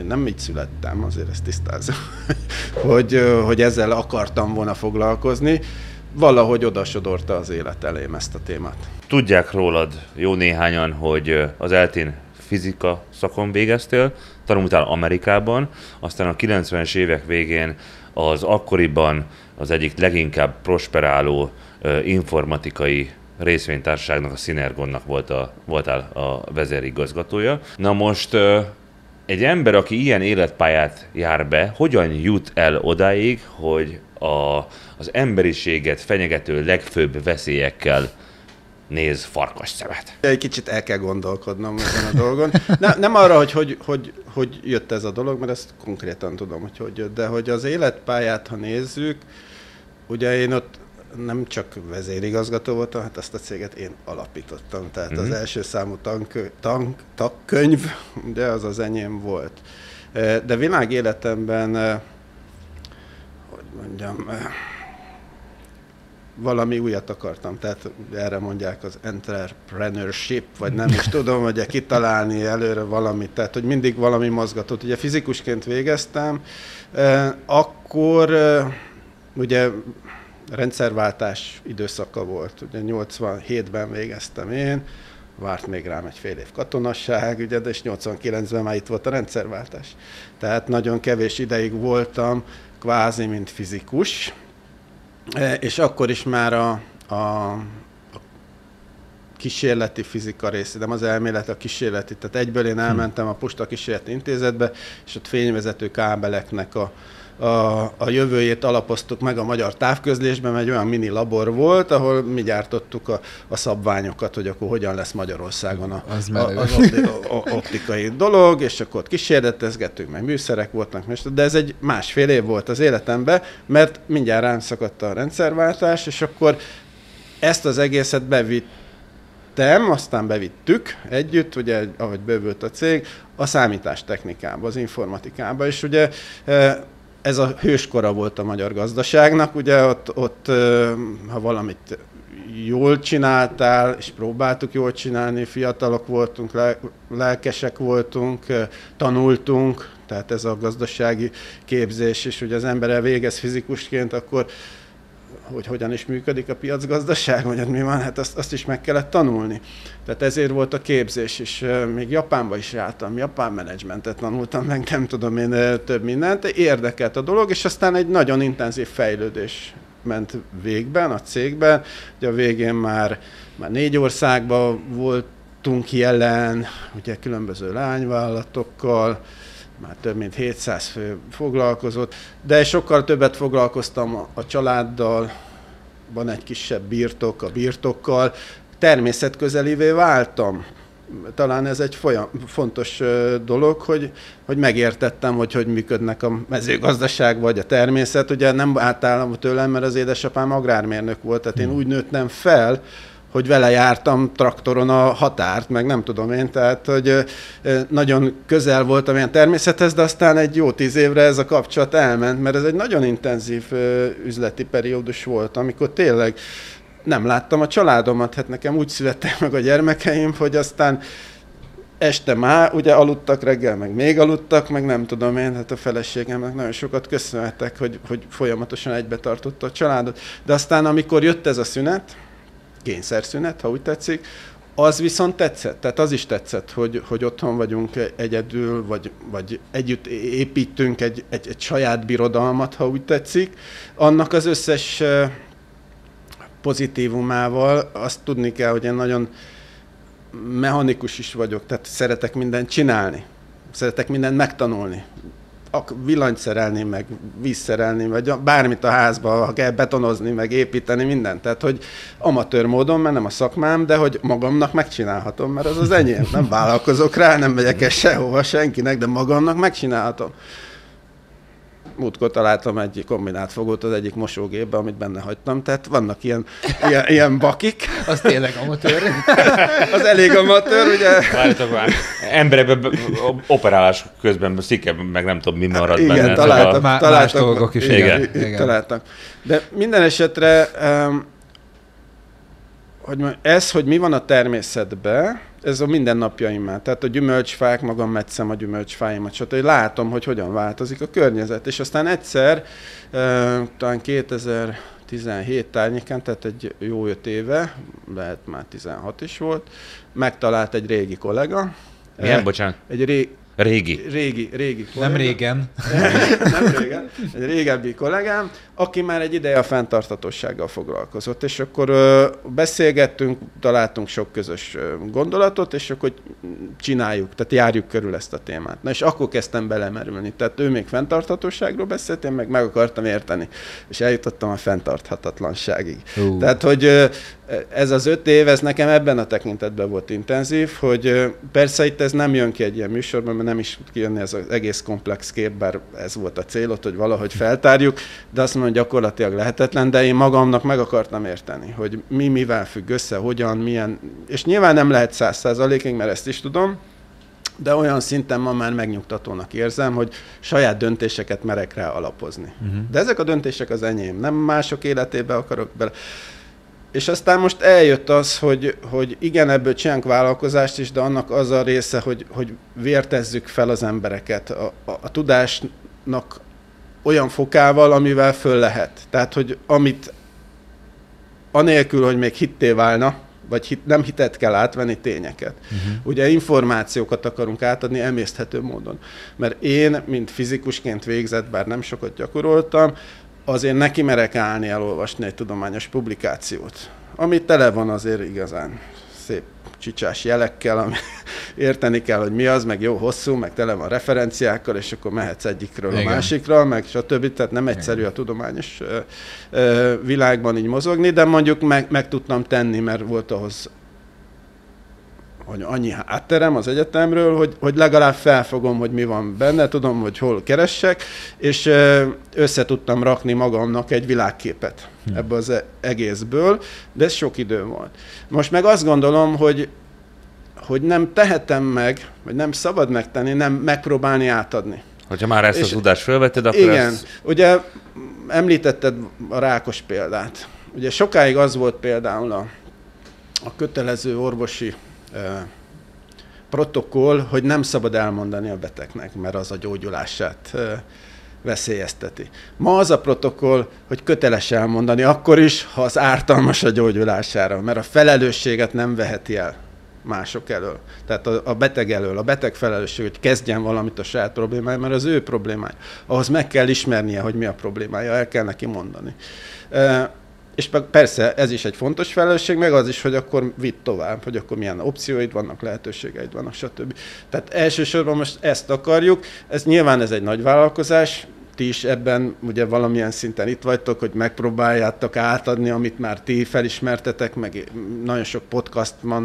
Speaker 3: nem így születtem, azért ezt tisztázom, hogy, hogy ezzel akartam volna foglalkozni. Valahogy odasodorta az élet elém ezt a témát.
Speaker 2: Tudják rólad jó néhányan, hogy az eltén fizika szakon végeztél, tanultál Amerikában, aztán a 90-es évek végén az akkoriban az egyik leginkább prosperáló informatikai részvénytársaságnak, a Synergonnak volt a, voltál a vezérigazgatója. Na most egy ember, aki ilyen életpályát jár be, hogyan jut el odáig, hogy a, az emberiséget fenyegető legfőbb veszélyekkel néz farkas szemet.
Speaker 3: Egy kicsit el kell gondolkodnom ezen a dolgon. Ne, nem arra, hogy, hogy, hogy hogy jött ez a dolog, mert ezt konkrétan tudom, hogy hogy jött, de hogy az életpályát, ha nézzük, ugye én ott nem csak vezérigazgató voltam, hát azt a céget én alapítottam. Tehát mm-hmm. az mhm. első számú tank, tank, takkönyv, de az az enyém volt. De világ életemben, hogy mondjam, valami újat akartam, tehát erre mondják az entrepreneurship, vagy nem is tudom, hogy kitalálni előre valamit, tehát hogy mindig valami mozgatott. Ugye fizikusként végeztem, akkor ugye rendszerváltás időszaka volt, ugye 87-ben végeztem én, várt még rám egy fél év katonasság, ugye, de és 89-ben már itt volt a rendszerváltás. Tehát nagyon kevés ideig voltam kvázi, mint fizikus, E, és akkor is már a, a, a kísérleti fizika része, nem az elmélet, a kísérleti. Tehát egyből én elmentem a Posta Kísérleti Intézetbe, és ott fényvezető kábeleknek a, a, a jövőjét alapoztuk meg a magyar távközlésben, egy olyan mini labor volt, ahol mi gyártottuk a, a szabványokat, hogy akkor hogyan lesz Magyarországon a, az, a, az opti, a, optikai dolog, és akkor ott kísérletezgettünk, meg műszerek voltak, de ez egy másfél év volt az életemben, mert mindjárt rám szakadt a rendszerváltás, és akkor ezt az egészet bevitt Tem, aztán bevittük együtt, ugye, ahogy bővült a cég, a számítástechnikába, az informatikába, és ugye ez a hőskora volt a magyar gazdaságnak, ugye ott, ott ha valamit jól csináltál, és próbáltuk jól csinálni, fiatalok voltunk, lelkesek voltunk, tanultunk, tehát ez a gazdasági képzés, és hogy az ember elvégez fizikusként, akkor hogy hogyan is működik a piacgazdaság, vagy mi van, hát azt, azt is meg kellett tanulni. Tehát ezért volt a képzés, és még Japánba is jártam, japán menedzsmentet tanultam, meg nem tudom én több mindent, érdekelt a dolog, és aztán egy nagyon intenzív fejlődés ment végben a cégben. Ugye a végén már, már négy országban voltunk jelen, ugye különböző lányvállalatokkal, már több mint 700 fő foglalkozott, de sokkal többet foglalkoztam a családdal, van egy kisebb birtok a birtokkal, természetközelévé váltam. Talán ez egy folyam, fontos dolog, hogy, hogy megértettem, hogy hogy működnek a mezőgazdaság vagy a természet. Ugye nem átállom tőlem, mert az édesapám agrármérnök volt, tehát én hmm. úgy nőttem fel, hogy vele jártam traktoron a határt, meg nem tudom én, tehát hogy nagyon közel voltam ilyen természethez, de aztán egy jó tíz évre ez a kapcsolat elment, mert ez egy nagyon intenzív üzleti periódus volt, amikor tényleg nem láttam a családomat, hát nekem úgy születtek meg a gyermekeim, hogy aztán este már ugye aludtak reggel, meg még aludtak, meg nem tudom én, hát a feleségemnek nagyon sokat köszönhetek, hogy, hogy folyamatosan egybe tartotta a családot. De aztán, amikor jött ez a szünet, kényszerszünet, ha úgy tetszik, az viszont tetszett, tehát az is tetszett, hogy, hogy otthon vagyunk egyedül, vagy, vagy együtt építünk egy, egy, egy saját birodalmat, ha úgy tetszik. Annak az összes pozitívumával azt tudni kell, hogy én nagyon mechanikus is vagyok, tehát szeretek mindent csinálni, szeretek mindent megtanulni villanyt szerelni, meg vízszerelni, vagy bármit a házba, ha kell betonozni, meg építeni, mindent. Tehát, hogy amatőr módon, mert nem a szakmám, de hogy magamnak megcsinálhatom, mert az az enyém. Nem vállalkozok rá, nem megyek el sehova senkinek, de magamnak megcsinálhatom. Múltkor találtam egy kombinált fogót az egyik mosógépbe, amit benne hagytam, tehát vannak ilyen, ilyen, ilyen bakik.
Speaker 1: Az tényleg amatőr.
Speaker 3: az elég amatőr, ugye?
Speaker 2: Várjatok már, emberekben operálás közben szike, meg nem tudom, mi marad
Speaker 3: Igen,
Speaker 2: benne.
Speaker 3: találtak,
Speaker 1: Má- más dolgok is,
Speaker 3: igen,
Speaker 2: igen.
Speaker 3: igen. Találtak. De minden esetre, um, hogy ez, hogy mi van a természetben, ez a mindennapjaimmal. Tehát a gyümölcsfák, magam metszem a gyümölcsfáimat, stb. Látom, hogy hogyan változik a környezet. És aztán egyszer, uh, talán 2017 tárnyékán, tehát egy jó öt éve, lehet már 16 is volt, megtalált egy régi kollega.
Speaker 2: Milyen,
Speaker 3: Eh,
Speaker 2: bocsánat?
Speaker 3: Egy ré,
Speaker 2: Régi.
Speaker 3: régi, régi kollega.
Speaker 1: Nem régen.
Speaker 3: nem régen, egy régebbi kollégám, aki már egy ideje a fenntarthatósággal foglalkozott, és akkor ö, beszélgettünk, találtunk sok közös ö, gondolatot, és akkor csináljuk, tehát járjuk körül ezt a témát. Na és akkor kezdtem belemerülni, tehát ő még fenntarthatóságról beszélt, én meg meg akartam érteni, és eljutottam a fenntarthatatlanságig.
Speaker 1: Hú.
Speaker 3: Tehát, hogy ö, ez az öt év, ez nekem ebben a tekintetben volt intenzív, hogy ö, persze itt ez nem jön ki egy ilyen műsorban, nem is kijönni ez az egész komplex kép, bár ez volt a célot, hogy valahogy feltárjuk, de azt mondom, hogy gyakorlatilag lehetetlen, de én magamnak meg akartam érteni, hogy mi mivel függ össze, hogyan, milyen, és nyilván nem lehet száz százalékig, mert ezt is tudom, de olyan szinten ma már megnyugtatónak érzem, hogy saját döntéseket merek rá alapozni.
Speaker 1: Uh-huh.
Speaker 3: De ezek a döntések az enyém, nem mások életébe akarok bele. És aztán most eljött az, hogy, hogy igen, ebből csinálunk vállalkozást is, de annak az a része, hogy, hogy vértezzük fel az embereket a, a, a tudásnak olyan fokával, amivel föl lehet. Tehát, hogy amit anélkül, hogy még hitté válna, vagy hit, nem hitet kell átvenni tényeket.
Speaker 1: Uh-huh.
Speaker 3: Ugye információkat akarunk átadni emészthető módon. Mert én, mint fizikusként végzett, bár nem sokat gyakoroltam, azért neki merek állni elolvasni egy tudományos publikációt, ami tele van azért igazán szép csicsás jelekkel, ami érteni kell, hogy mi az, meg jó hosszú, meg tele van referenciákkal, és akkor mehetsz egyikről
Speaker 1: Igen.
Speaker 3: a másikra, meg stb. Tehát nem egyszerű a tudományos ö, ö, világban így mozogni, de mondjuk meg, meg tudtam tenni, mert volt ahhoz hogy annyi hátterem az egyetemről, hogy, hogy legalább felfogom, hogy mi van benne, tudom, hogy hol keressek, és össze tudtam rakni magamnak egy világképet
Speaker 1: Hm.
Speaker 3: ebből az egészből, de ez sok idő volt. Most meg azt gondolom, hogy hogy nem tehetem meg, vagy nem szabad megtenni, nem megpróbálni átadni.
Speaker 2: Hogyha már ezt a
Speaker 3: És-
Speaker 2: tudást felvetted, akkor
Speaker 3: Igen,
Speaker 2: ez...
Speaker 3: ugye említetted a rákos példát. Ugye sokáig az volt például a, a kötelező orvosi protokoll, hogy nem szabad elmondani a betegnek, mert az a gyógyulását veszélyezteti. Ma az a protokoll, hogy köteles elmondani akkor is, ha az ártalmas a gyógyulására, mert a felelősséget nem veheti el mások elől. Tehát a, a beteg elől. A beteg felelősség, hogy kezdjen valamit a saját problémája, mert az ő problémája. Ahhoz meg kell ismernie, hogy mi a problémája, el kell neki mondani. És pe- persze ez is egy fontos felelősség, meg az is, hogy akkor vidd tovább, hogy akkor milyen opcióid vannak, lehetőségeid vannak, stb. Tehát elsősorban most ezt akarjuk, ez nyilván ez egy nagy vállalkozás, ti is ebben ugye valamilyen szinten itt vagytok, hogy megpróbáljátok átadni, amit már ti felismertetek, meg nagyon sok podcast van,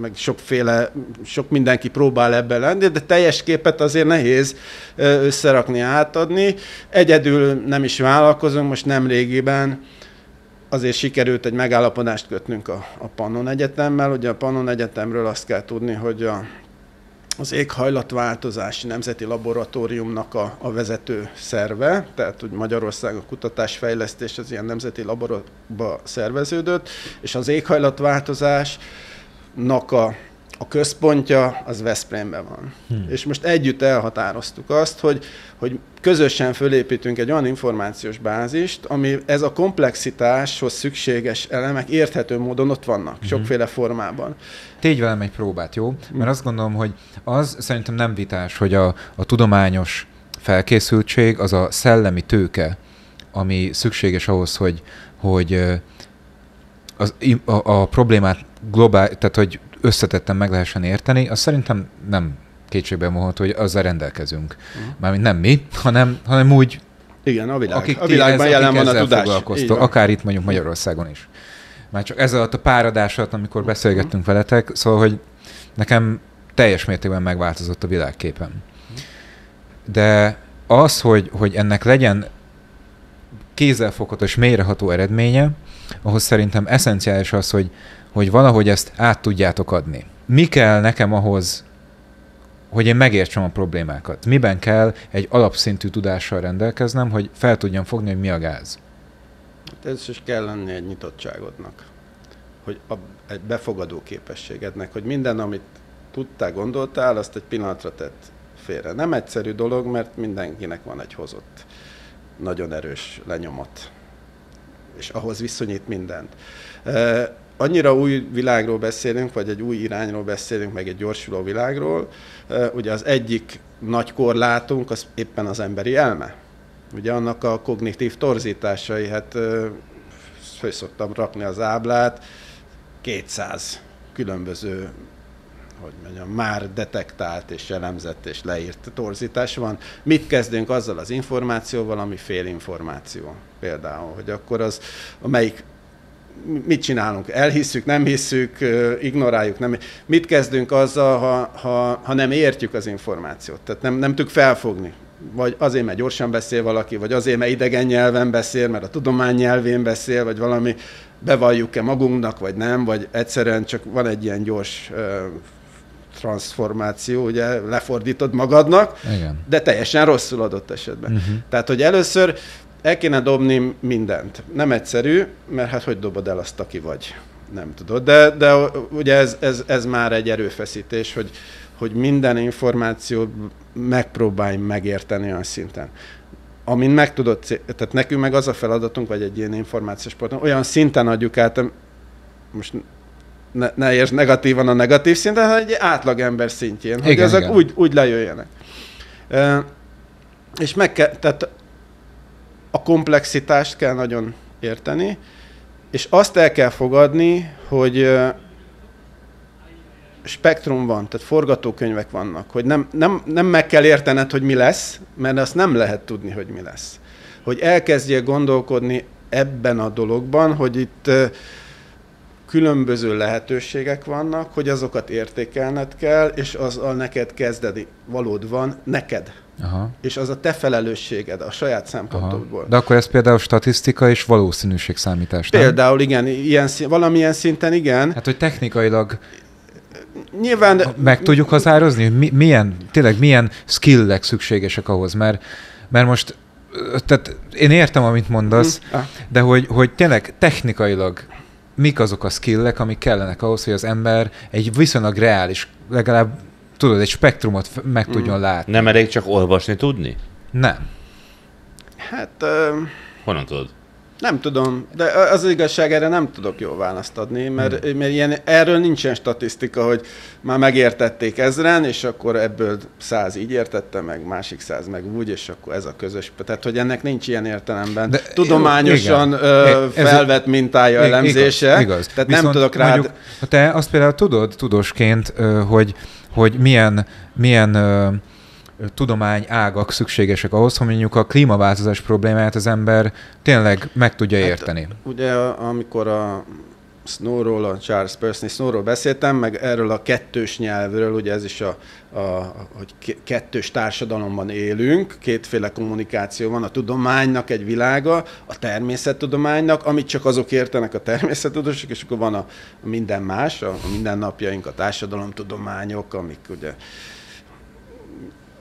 Speaker 3: meg sokféle, sok mindenki próbál ebben lenni, de teljes képet azért nehéz összerakni, átadni. Egyedül nem is vállalkozunk, most nem régiben azért sikerült egy megállapodást kötnünk a, a Pannon Egyetemmel. Ugye a Pannon Egyetemről azt kell tudni, hogy a, az éghajlatváltozási nemzeti laboratóriumnak a, a vezető szerve, tehát úgy Magyarország a kutatásfejlesztés az ilyen nemzeti laborba szerveződött, és az éghajlatváltozásnak a, a központja az Veszprémben van. Hmm. És most együtt elhatároztuk azt, hogy, hogy közösen fölépítünk egy olyan információs bázist, ami ez a komplexitáshoz szükséges elemek érthető módon ott vannak,
Speaker 1: Mhm.
Speaker 3: sokféle formában.
Speaker 1: Tégy velem egy próbát, jó? Mert azt gondolom, hogy az szerintem nem vitás, hogy a, a tudományos felkészültség az a szellemi tőke, ami szükséges ahhoz, hogy, hogy az, a, a problémát globál, tehát hogy összetetten meg lehessen érteni, az szerintem nem kétségbe mondható, hogy azzal rendelkezünk.
Speaker 3: Mhm.
Speaker 1: Mármint nem mi, hanem, hanem úgy,
Speaker 3: Igen, a világ.
Speaker 1: akik
Speaker 3: a világban
Speaker 1: ez,
Speaker 3: jelen van a tudás.
Speaker 1: Foglalkoztok, akár itt mondjuk Magyarországon is. Már csak ez alatt a pár adás alatt, amikor beszélgettünk veletek, szóval, hogy nekem teljes mértékben megváltozott a világképem. De az, hogy, hogy ennek legyen kézzelfogható és mélyreható eredménye, ahhoz szerintem eszenciális az, hogy, hogy valahogy ezt át tudjátok adni. Mi kell nekem ahhoz, hogy én megértsem a problémákat? Miben kell egy alapszintű tudással rendelkeznem, hogy fel tudjam fogni, hogy mi a gáz?
Speaker 3: Hát ez is kell lenni egy nyitottságodnak, hogy a, egy befogadó képességednek, hogy minden, amit tudtál, gondoltál, azt egy pillanatra tett félre. Nem egyszerű dolog, mert mindenkinek van egy hozott nagyon erős lenyomat, és ahhoz viszonyít mindent. Annyira új világról beszélünk, vagy egy új irányról beszélünk, meg egy gyorsuló világról, ugye az egyik nagy korlátunk az éppen az emberi elme. Ugye annak a kognitív torzításai, hát föl szoktam rakni az áblát, 200 különböző hogy mondjam, már detektált és elemzett és leírt torzítás van. Mit kezdünk azzal az információval, ami félinformáció például, hogy akkor az, amelyik mit csinálunk? Elhisszük, nem hisszük, ignoráljuk, nem. Mit kezdünk azzal, ha, ha, ha nem értjük az információt? Tehát nem, nem tudjuk felfogni. Vagy azért, mert gyorsan beszél valaki, vagy azért, mert idegen nyelven beszél, mert a tudomány nyelvén beszél, vagy valami bevalljuk-e magunknak, vagy nem, vagy egyszerűen csak van egy ilyen gyors transformáció, ugye lefordítod magadnak, Igen. de teljesen rosszul adott esetben. Uh-huh. Tehát, hogy először el kéne dobni mindent. Nem egyszerű, mert hát hogy dobod el azt, aki vagy? Nem tudod. De, de ugye ez, ez, ez már egy erőfeszítés, hogy, hogy minden információt megpróbálj megérteni olyan szinten. Amin meg tudod, tehát nekünk meg az a feladatunk, vagy egy ilyen információs portál, olyan szinten adjuk át, most ne, ne érts negatívan a negatív szinten, hanem egy átlag ember szintjén, igen, hogy ezek igen. Úgy, úgy lejöjjenek. E, és meg kell, tehát a komplexitást kell nagyon érteni, és azt el kell fogadni, hogy spektrum van, tehát forgatókönyvek vannak, hogy nem, nem, nem meg kell értened, hogy mi lesz, mert azt nem lehet tudni, hogy mi lesz. Hogy elkezdjél gondolkodni ebben a dologban, hogy itt különböző lehetőségek vannak, hogy azokat értékelned kell, és az a neked kezdedi valód van, neked. Aha. És az a te felelősséged a saját szempontodból. Aha.
Speaker 1: De akkor ez például statisztika és valószínűség számítás,
Speaker 3: nem? Például igen, ilyen, valamilyen szinten igen.
Speaker 1: Hát, hogy technikailag Nyilván... Meg tudjuk határozni, hogy mi, milyen, tényleg milyen skillek szükségesek ahhoz, mert, mert most tehát én értem, amit mondasz, mm. de hogy, hogy tényleg technikailag mik azok a skillek, amik kellenek ahhoz, hogy az ember egy viszonylag reális, legalább tudod, egy spektrumot meg mm. tudjon látni.
Speaker 2: Nem elég csak olvasni tudni?
Speaker 1: Nem.
Speaker 3: Hát... Uh...
Speaker 2: Honnan tudod?
Speaker 3: Nem tudom, de az igazság erre nem tudok jó választ adni, mert, hmm. mert ilyen, erről nincsen statisztika, hogy már megértették ezren, és akkor ebből száz így értette meg, másik száz meg úgy, és akkor ez a közös. Tehát, hogy ennek nincs ilyen értelemben de, tudományosan igen. Ö, felvett mintája ez, elemzése. Igaz, igaz. Tehát Viszont nem tudok rá.
Speaker 1: Te azt például tudod tudósként, hogy, hogy milyen, milyen tudomány ágak szükségesek ahhoz, hogy mondjuk a klímaváltozás problémáját az ember tényleg meg tudja hát, érteni.
Speaker 3: Ugye amikor a Snowról, a Charles Percy Snowról beszéltem, meg erről a kettős nyelvről, ugye ez is a, a hogy kettős társadalomban élünk, kétféle kommunikáció van, a tudománynak egy világa, a természettudománynak, amit csak azok értenek a természettudósok, és akkor van a, a minden más, a, a mindennapjaink, a társadalomtudományok, amik ugye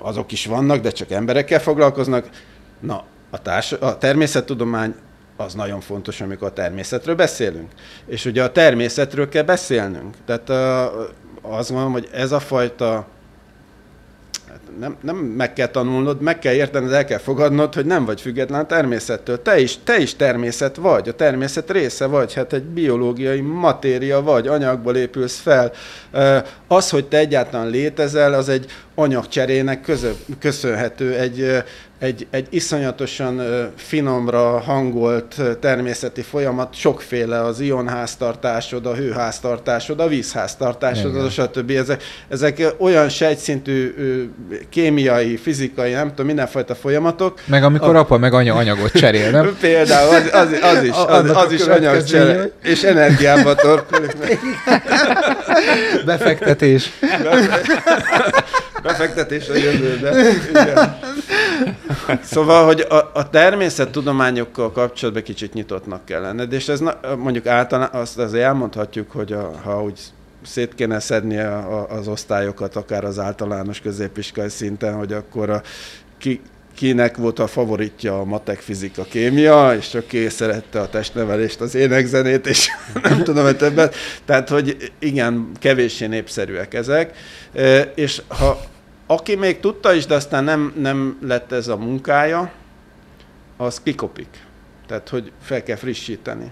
Speaker 3: azok is vannak, de csak emberekkel foglalkoznak. Na, a, társ, a természettudomány az nagyon fontos, amikor a természetről beszélünk. És ugye a természetről kell beszélnünk. Tehát azt mondom, hogy ez a fajta nem, nem meg kell tanulnod, meg kell értened, el kell fogadnod, hogy nem vagy független a természettől. Te is, te is természet vagy, a természet része vagy, hát egy biológiai matéria vagy, anyagból épülsz fel. Az, hogy te egyáltalán létezel, az egy anyagcserének közö, köszönhető, egy, egy, egy iszonyatosan finomra hangolt természeti folyamat, sokféle az ionháztartásod, a hőháztartásod, a vízháztartásod, Igen. stb. Ezek, ezek olyan sejtszintű kémiai, fizikai, nem tudom, mindenfajta folyamatok.
Speaker 1: Meg amikor a... apa meg anya anyagot cserél, nem?
Speaker 3: Például az, az, az is, az, az is anyagcserél, és energiába torkolik.
Speaker 1: Befektetés.
Speaker 3: befektetés a jövőbe. Igen. Szóval, hogy a, a természettudományokkal kapcsolatban kicsit nyitottnak kell lenned, és ez na, mondjuk általán azt azért elmondhatjuk, hogy a, ha úgy szét kéne szedni a, a, az osztályokat, akár az általános középiskai szinten, hogy akkor a, ki, kinek volt a favoritja a matek, fizika, kémia, és aki szerette a testnevelést, az énekzenét, és nem tudom, hogy többet. Tehát, hogy igen, kevéssé népszerűek ezek. És ha aki még tudta is, de aztán nem, nem lett ez a munkája, az kikopik. Tehát, hogy fel kell frissíteni.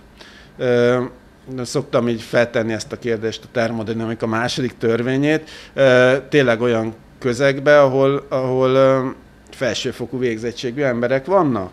Speaker 3: Szoktam így feltenni ezt a kérdést, a termodinamika második törvényét, tényleg olyan közegbe, ahol, ahol felsőfokú végzettségű emberek vannak.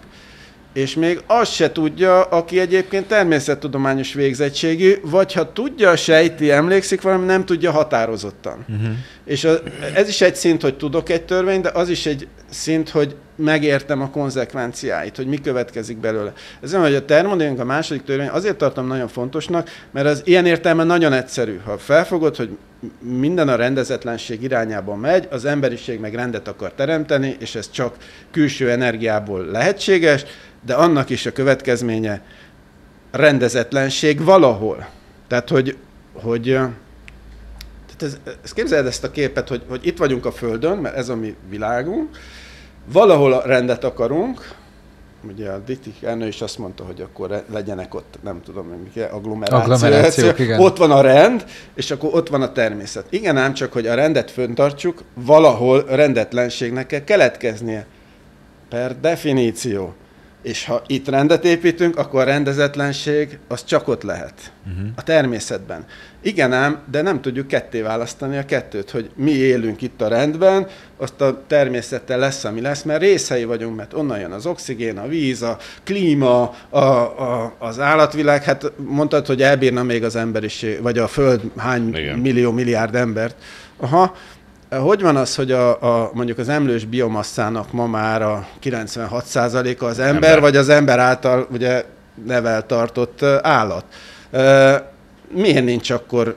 Speaker 3: És még azt se tudja, aki egyébként természettudományos végzettségű, vagy ha tudja, sejti, emlékszik valami, nem tudja határozottan. Uh-huh. És a, ez is egy szint, hogy tudok egy törvényt, de az is egy szint, hogy megértem a konzekvenciáit, hogy mi következik belőle. Ez olyan, hogy a termodinamika a második törvény azért tartom nagyon fontosnak, mert az ilyen értelme nagyon egyszerű. Ha felfogod, hogy minden a rendezetlenség irányába megy, az emberiség meg rendet akar teremteni, és ez csak külső energiából lehetséges, de annak is a következménye rendezetlenség valahol. Tehát, hogy, hogy tehát ez, ez képzeld ezt a képet, hogy, hogy itt vagyunk a Földön, mert ez a mi világunk, valahol rendet akarunk, ugye a Dittik Ernő is azt mondta, hogy akkor legyenek ott, nem tudom, mi agglomerációk, agglomerációk igen. ott van a rend, és akkor ott van a természet. Igen, ám csak, hogy a rendet föntartsuk, valahol rendetlenségnek kell keletkeznie. Per definíció. És ha itt rendet építünk, akkor a rendezetlenség az csak ott lehet. Uh-huh. A természetben. Igen ám, de nem tudjuk ketté választani a kettőt, hogy mi élünk itt a rendben, azt a természettel lesz, ami lesz, mert részei vagyunk, mert onnan jön az oxigén, a víz, a klíma, a, a, az állatvilág. Hát mondtad, hogy elbírna még az emberiség, vagy a Föld hány Igen. millió, milliárd embert. Aha, hogy van az, hogy a, a, mondjuk az emlős biomasszának ma már a 96%-a az ember, ember, vagy az ember által ugye nevel tartott állat? Miért nincs akkor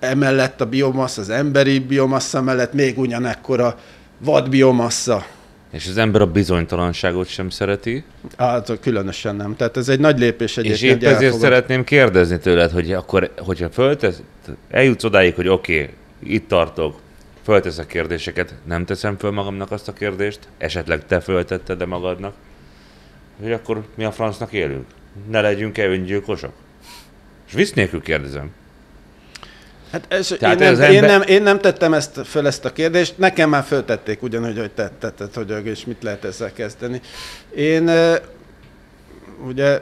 Speaker 3: emellett a biomassa, az emberi biomassa mellett még ugyanekkora vadbiomassa?
Speaker 2: És az ember a bizonytalanságot sem szereti?
Speaker 3: Hát különösen nem. Tehát ez egy nagy lépés egyébként.
Speaker 2: És épp ezért elfogad. szeretném kérdezni tőled, hogy akkor, hogyha föltesz, eljutsz odáig, hogy oké, okay, itt tartok, fölteszek kérdéseket, nem teszem föl magamnak azt a kérdést, esetleg te föltetted de magadnak, hogy akkor mi a francnak élünk? Ne legyünk-e öngyilkosok? És visz nélkül kérdezem.
Speaker 3: Hát ez, Tehát én, nem, ember... én, nem, én nem tettem ezt föl ezt a kérdést, nekem már föltették ugyanúgy, hogy te tetted, hogy és mit lehet ezzel kezdeni. Én ugye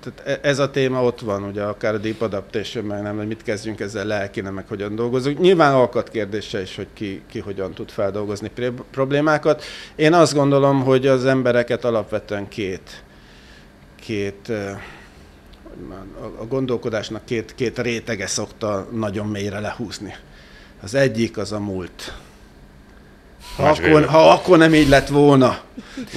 Speaker 3: tehát e- ez a téma ott van, ugye akár a deep adaptation, meg nem, hogy mit kezdjünk ezzel lelkine, meg hogyan dolgozunk. Nyilván alkat kérdése is, hogy ki, ki hogyan tud feldolgozni problémákat. Én azt gondolom, hogy az embereket alapvetően két, két a gondolkodásnak két, két rétege szokta nagyon mélyre lehúzni. Az egyik az a múlt ha akkor, ha akkor nem így lett volna,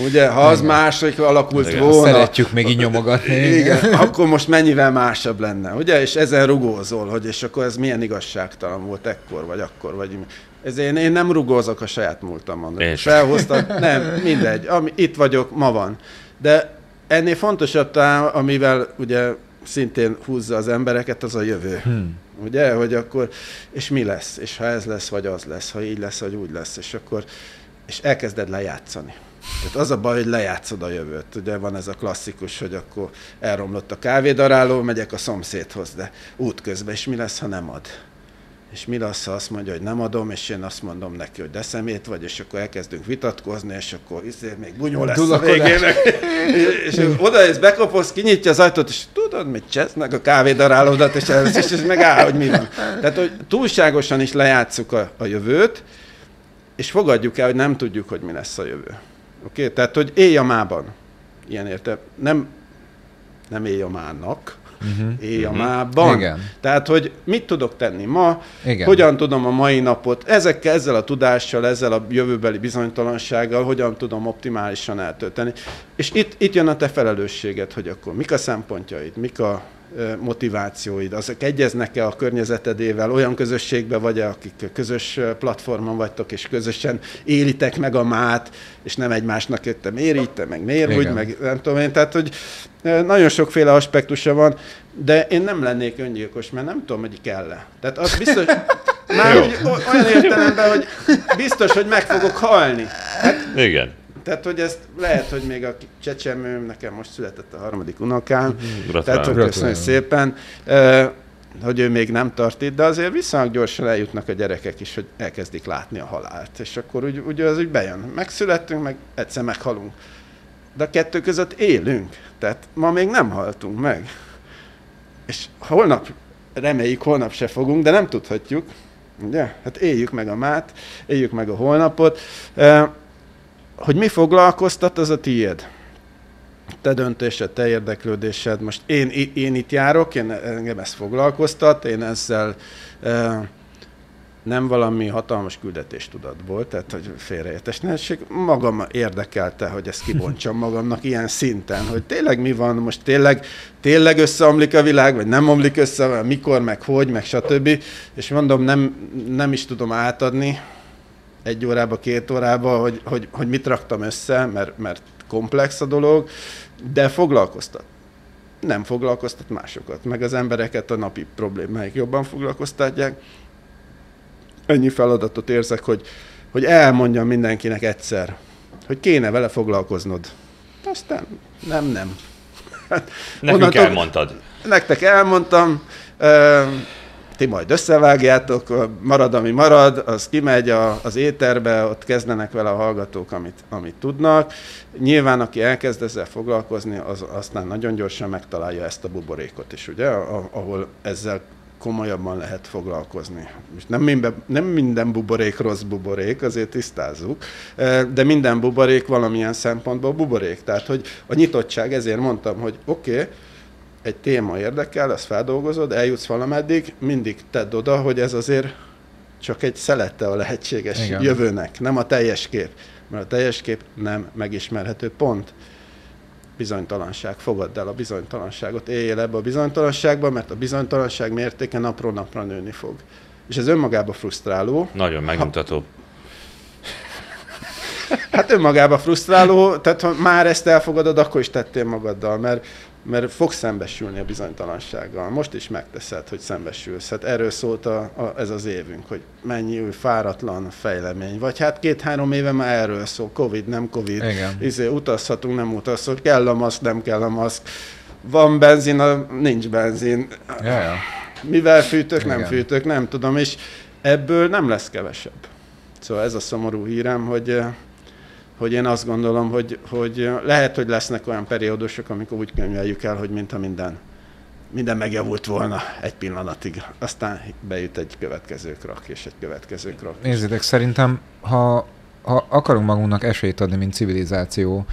Speaker 3: ugye, ha az másik alakult Igen, volna.
Speaker 1: Szeretjük még így nyomogatni.
Speaker 3: Igen, akkor most mennyivel másabb lenne, ugye, és ezen rugózol, hogy és akkor ez milyen igazságtalan volt ekkor, vagy akkor, vagy ez én, én nem rugózok a saját múltamon. Felhoztad, nem, mindegy, ami, itt vagyok, ma van. De ennél fontosabb talán, amivel ugye szintén húzza az embereket, az a jövő. Hmm. Ugye, hogy akkor, és mi lesz, és ha ez lesz, vagy az lesz, ha így lesz, vagy úgy lesz, és akkor, és elkezded lejátszani. Tehát az a baj, hogy lejátszod a jövőt. Ugye van ez a klasszikus, hogy akkor elromlott a kávédaráló, megyek a szomszédhoz, de útközben, és mi lesz, ha nem ad? És mi lesz, ha azt mondja, hogy nem adom, és én azt mondom neki, hogy de szemét vagy, és akkor elkezdünk vitatkozni, és akkor izé, még bunyó lesz a végén. és, és oda és bekapolsz, kinyitja az ajtót, és tudod, mit csesz, meg a kávédarálódat, és, ez, és ez megáll, hogy mi van. Tehát, hogy túlságosan is lejátszuk a, a jövőt, és fogadjuk el, hogy nem tudjuk, hogy mi lesz a jövő. Oké? Okay? Tehát, hogy élj a mában. Ilyen érte. Nem, nem élj a mának, uh-huh. éj a uh-huh. mában. Igen. Tehát, hogy mit tudok tenni ma, Igen. hogyan tudom a mai napot ezekkel, ezzel a tudással, ezzel a jövőbeli bizonytalansággal, hogyan tudom optimálisan eltölteni. És itt, itt jön a te felelősséged, hogy akkor mik a szempontjaid, mik a motivációid, azok egyeznek-e a környezetedével, olyan közösségben vagy -e, akik közös platformon vagytok, és közösen élitek meg a mát, és nem egymásnak jöttem, miért így, te meg miért úgy, meg nem tudom én. Tehát, hogy nagyon sokféle aspektusa van, de én nem lennék öngyilkos, mert nem tudom, hogy kell-e. Tehát az biztos, már olyan értelemben, hogy biztos, hogy meg fogok halni.
Speaker 2: Hát, Igen.
Speaker 3: Tehát, hogy ezt lehet, hogy még a csecsemőm, nekem most született a harmadik unokám, Gratulál. tehát, hogy köszönöm szépen, hogy ő még nem tart itt, de azért viszonylag gyorsan eljutnak a gyerekek is, hogy elkezdik látni a halált, és akkor úgy, úgy az úgy bejön. Megszülettünk, meg egyszer meghalunk. De a kettő között élünk, tehát ma még nem haltunk meg. És holnap, reméljük holnap se fogunk, de nem tudhatjuk, ugye? Hát éljük meg a mát, éljük meg a holnapot hogy mi foglalkoztat, az a tiéd. Te döntésed, te érdeklődésed. Most én, én itt járok, én, engem ezt foglalkoztat, én ezzel nem valami hatalmas küldetéstudatból, tehát hogy félreértesnesség, magam érdekelte, hogy ezt kibontsam magamnak ilyen szinten, hogy tényleg mi van, most tényleg, tényleg összeomlik a világ, vagy nem omlik össze, mikor, meg hogy, meg stb. És mondom, nem, nem is tudom átadni, egy órába, két órába, hogy, hogy, hogy mit raktam össze, mert, mert komplex a dolog, de foglalkoztat. Nem foglalkoztat másokat, meg az embereket a napi problémáik jobban foglalkoztatják. Ennyi feladatot érzek, hogy, hogy elmondjam mindenkinek egyszer, hogy kéne vele foglalkoznod. Aztán nem, nem.
Speaker 2: Nekünk Onnantól, elmondtad.
Speaker 3: Nektek elmondtam, ti majd összevágjátok, marad, ami marad, az kimegy a, az éterbe, ott kezdenek vele a hallgatók, amit, amit tudnak. Nyilván, aki elkezd ezzel foglalkozni, az aztán nagyon gyorsan megtalálja ezt a buborékot is, ugye, ahol ezzel komolyabban lehet foglalkozni. Most nem minden, nem minden buborék rossz buborék, azért tisztázzuk, de minden buborék valamilyen szempontból buborék. Tehát, hogy a nyitottság, ezért mondtam, hogy oké, okay, egy téma érdekel, ezt feldolgozod, eljutsz valameddig, mindig tedd oda, hogy ez azért csak egy szelette a lehetséges Igen. jövőnek, nem a teljes kép. Mert a teljes kép nem megismerhető pont. Bizonytalanság. Fogadd el a bizonytalanságot, éljél ebbe a bizonytalanságba, mert a bizonytalanság mértéke napról napra nőni fog. És ez önmagában frusztráló.
Speaker 2: Nagyon megmutató. Ha...
Speaker 3: Hát önmagában frusztráló, tehát ha már ezt elfogadod, akkor is tettél magaddal, mert mert fogsz szembesülni a bizonytalansággal. Most is megteszed, hogy szembesülsz. Hát erről szólt a, a, ez az évünk, hogy mennyi új fáratlan fejlemény. Vagy hát két-három éve már erről szól, Covid, nem Covid. Igen. Izé, utazhatunk, nem utazhatunk, kell a maszk, nem kell a maszk. Van benzin, a, nincs benzin. Ja, ja. Mivel fűtök, Igen. nem fűtök, nem tudom, és ebből nem lesz kevesebb. Szóval ez a szomorú hírem, hogy hogy én azt gondolom, hogy, hogy lehet, hogy lesznek olyan periódusok, amikor úgy könyveljük el, hogy mintha minden, minden megjavult volna egy pillanatig. Aztán bejut egy következő krak, és egy következő krak.
Speaker 1: Nézzétek, szerintem, ha, ha akarunk magunknak esélyt adni, mint civilizáció,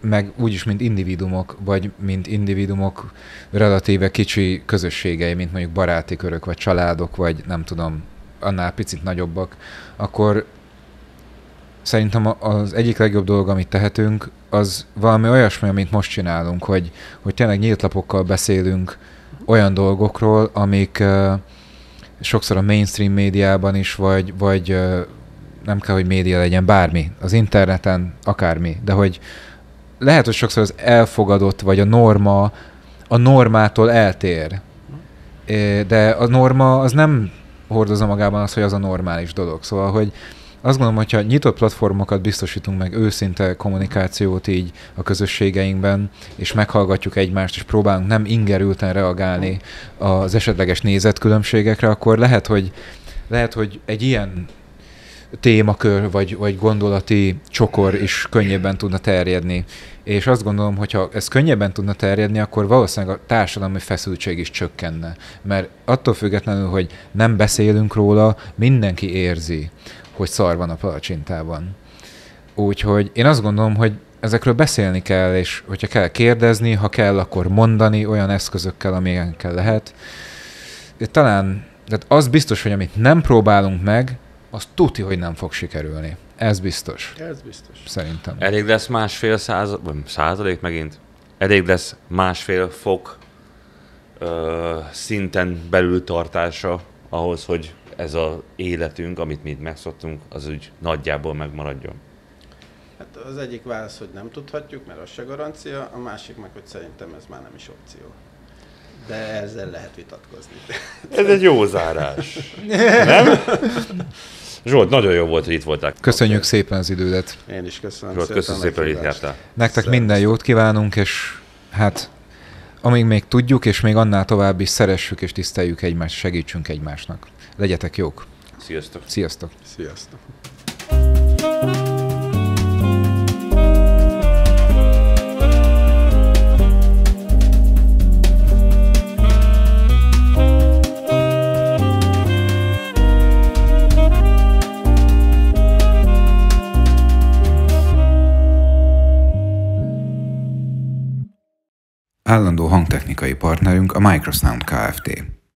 Speaker 1: meg úgyis, mint individumok, vagy mint individumok relatíve kicsi közösségei, mint mondjuk baráti körök, vagy családok, vagy nem tudom, annál picit nagyobbak, akkor szerintem az egyik legjobb dolog, amit tehetünk, az valami olyasmi, amit most csinálunk, hogy, hogy tényleg nyílt lapokkal beszélünk olyan dolgokról, amik uh, sokszor a mainstream médiában is, vagy, vagy uh, nem kell, hogy média legyen, bármi, az interneten, akármi, de hogy lehet, hogy sokszor az elfogadott, vagy a norma a normától eltér. De a norma az nem hordozza magában azt, hogy az a normális dolog. Szóval, hogy azt gondolom, hogyha nyitott platformokat biztosítunk meg, őszinte kommunikációt így a közösségeinkben, és meghallgatjuk egymást, és próbálunk nem ingerülten reagálni az esetleges nézetkülönbségekre, akkor lehet, hogy, lehet, hogy egy ilyen témakör vagy, vagy gondolati csokor is könnyebben tudna terjedni. És azt gondolom, hogyha ez könnyebben tudna terjedni, akkor valószínűleg a társadalmi feszültség is csökkenne. Mert attól függetlenül, hogy nem beszélünk róla, mindenki érzi, hogy szar van a palacsintában. Úgyhogy én azt gondolom, hogy ezekről beszélni kell, és hogyha kell kérdezni, ha kell, akkor mondani olyan eszközökkel, amilyenkel lehet. Talán, tehát az biztos, hogy amit nem próbálunk meg, az tuti, hogy nem fog sikerülni. Ez biztos.
Speaker 3: Ez biztos.
Speaker 1: Szerintem.
Speaker 2: Elég lesz másfél százalék, vagy százalék megint? Elég lesz másfél fok ö, szinten belül tartása ahhoz, hogy ez az életünk, amit mi itt megszoktunk, az úgy nagyjából megmaradjon.
Speaker 3: Hát az egyik válasz, hogy nem tudhatjuk, mert az se garancia, a másik meg, hogy szerintem ez már nem is opció. De ezzel lehet vitatkozni.
Speaker 2: Ez egy jó zárás. Nem? Zsolt, nagyon jó volt, hogy itt voltál.
Speaker 1: Köszönjük okay. szépen az idődet.
Speaker 3: Én is köszönöm
Speaker 2: Zsolt, köszönöm szépen, hogy itt jártál.
Speaker 1: Nektek Szerint. minden jót kívánunk, és hát amíg még tudjuk, és még annál tovább is szeressük és tiszteljük egymást, segítsünk egymásnak. Legyetek jók!
Speaker 2: Sziasztok!
Speaker 1: Sziasztok!
Speaker 3: Sziasztok!
Speaker 1: Állandó hangtechnikai partnerünk a Microsound Kft.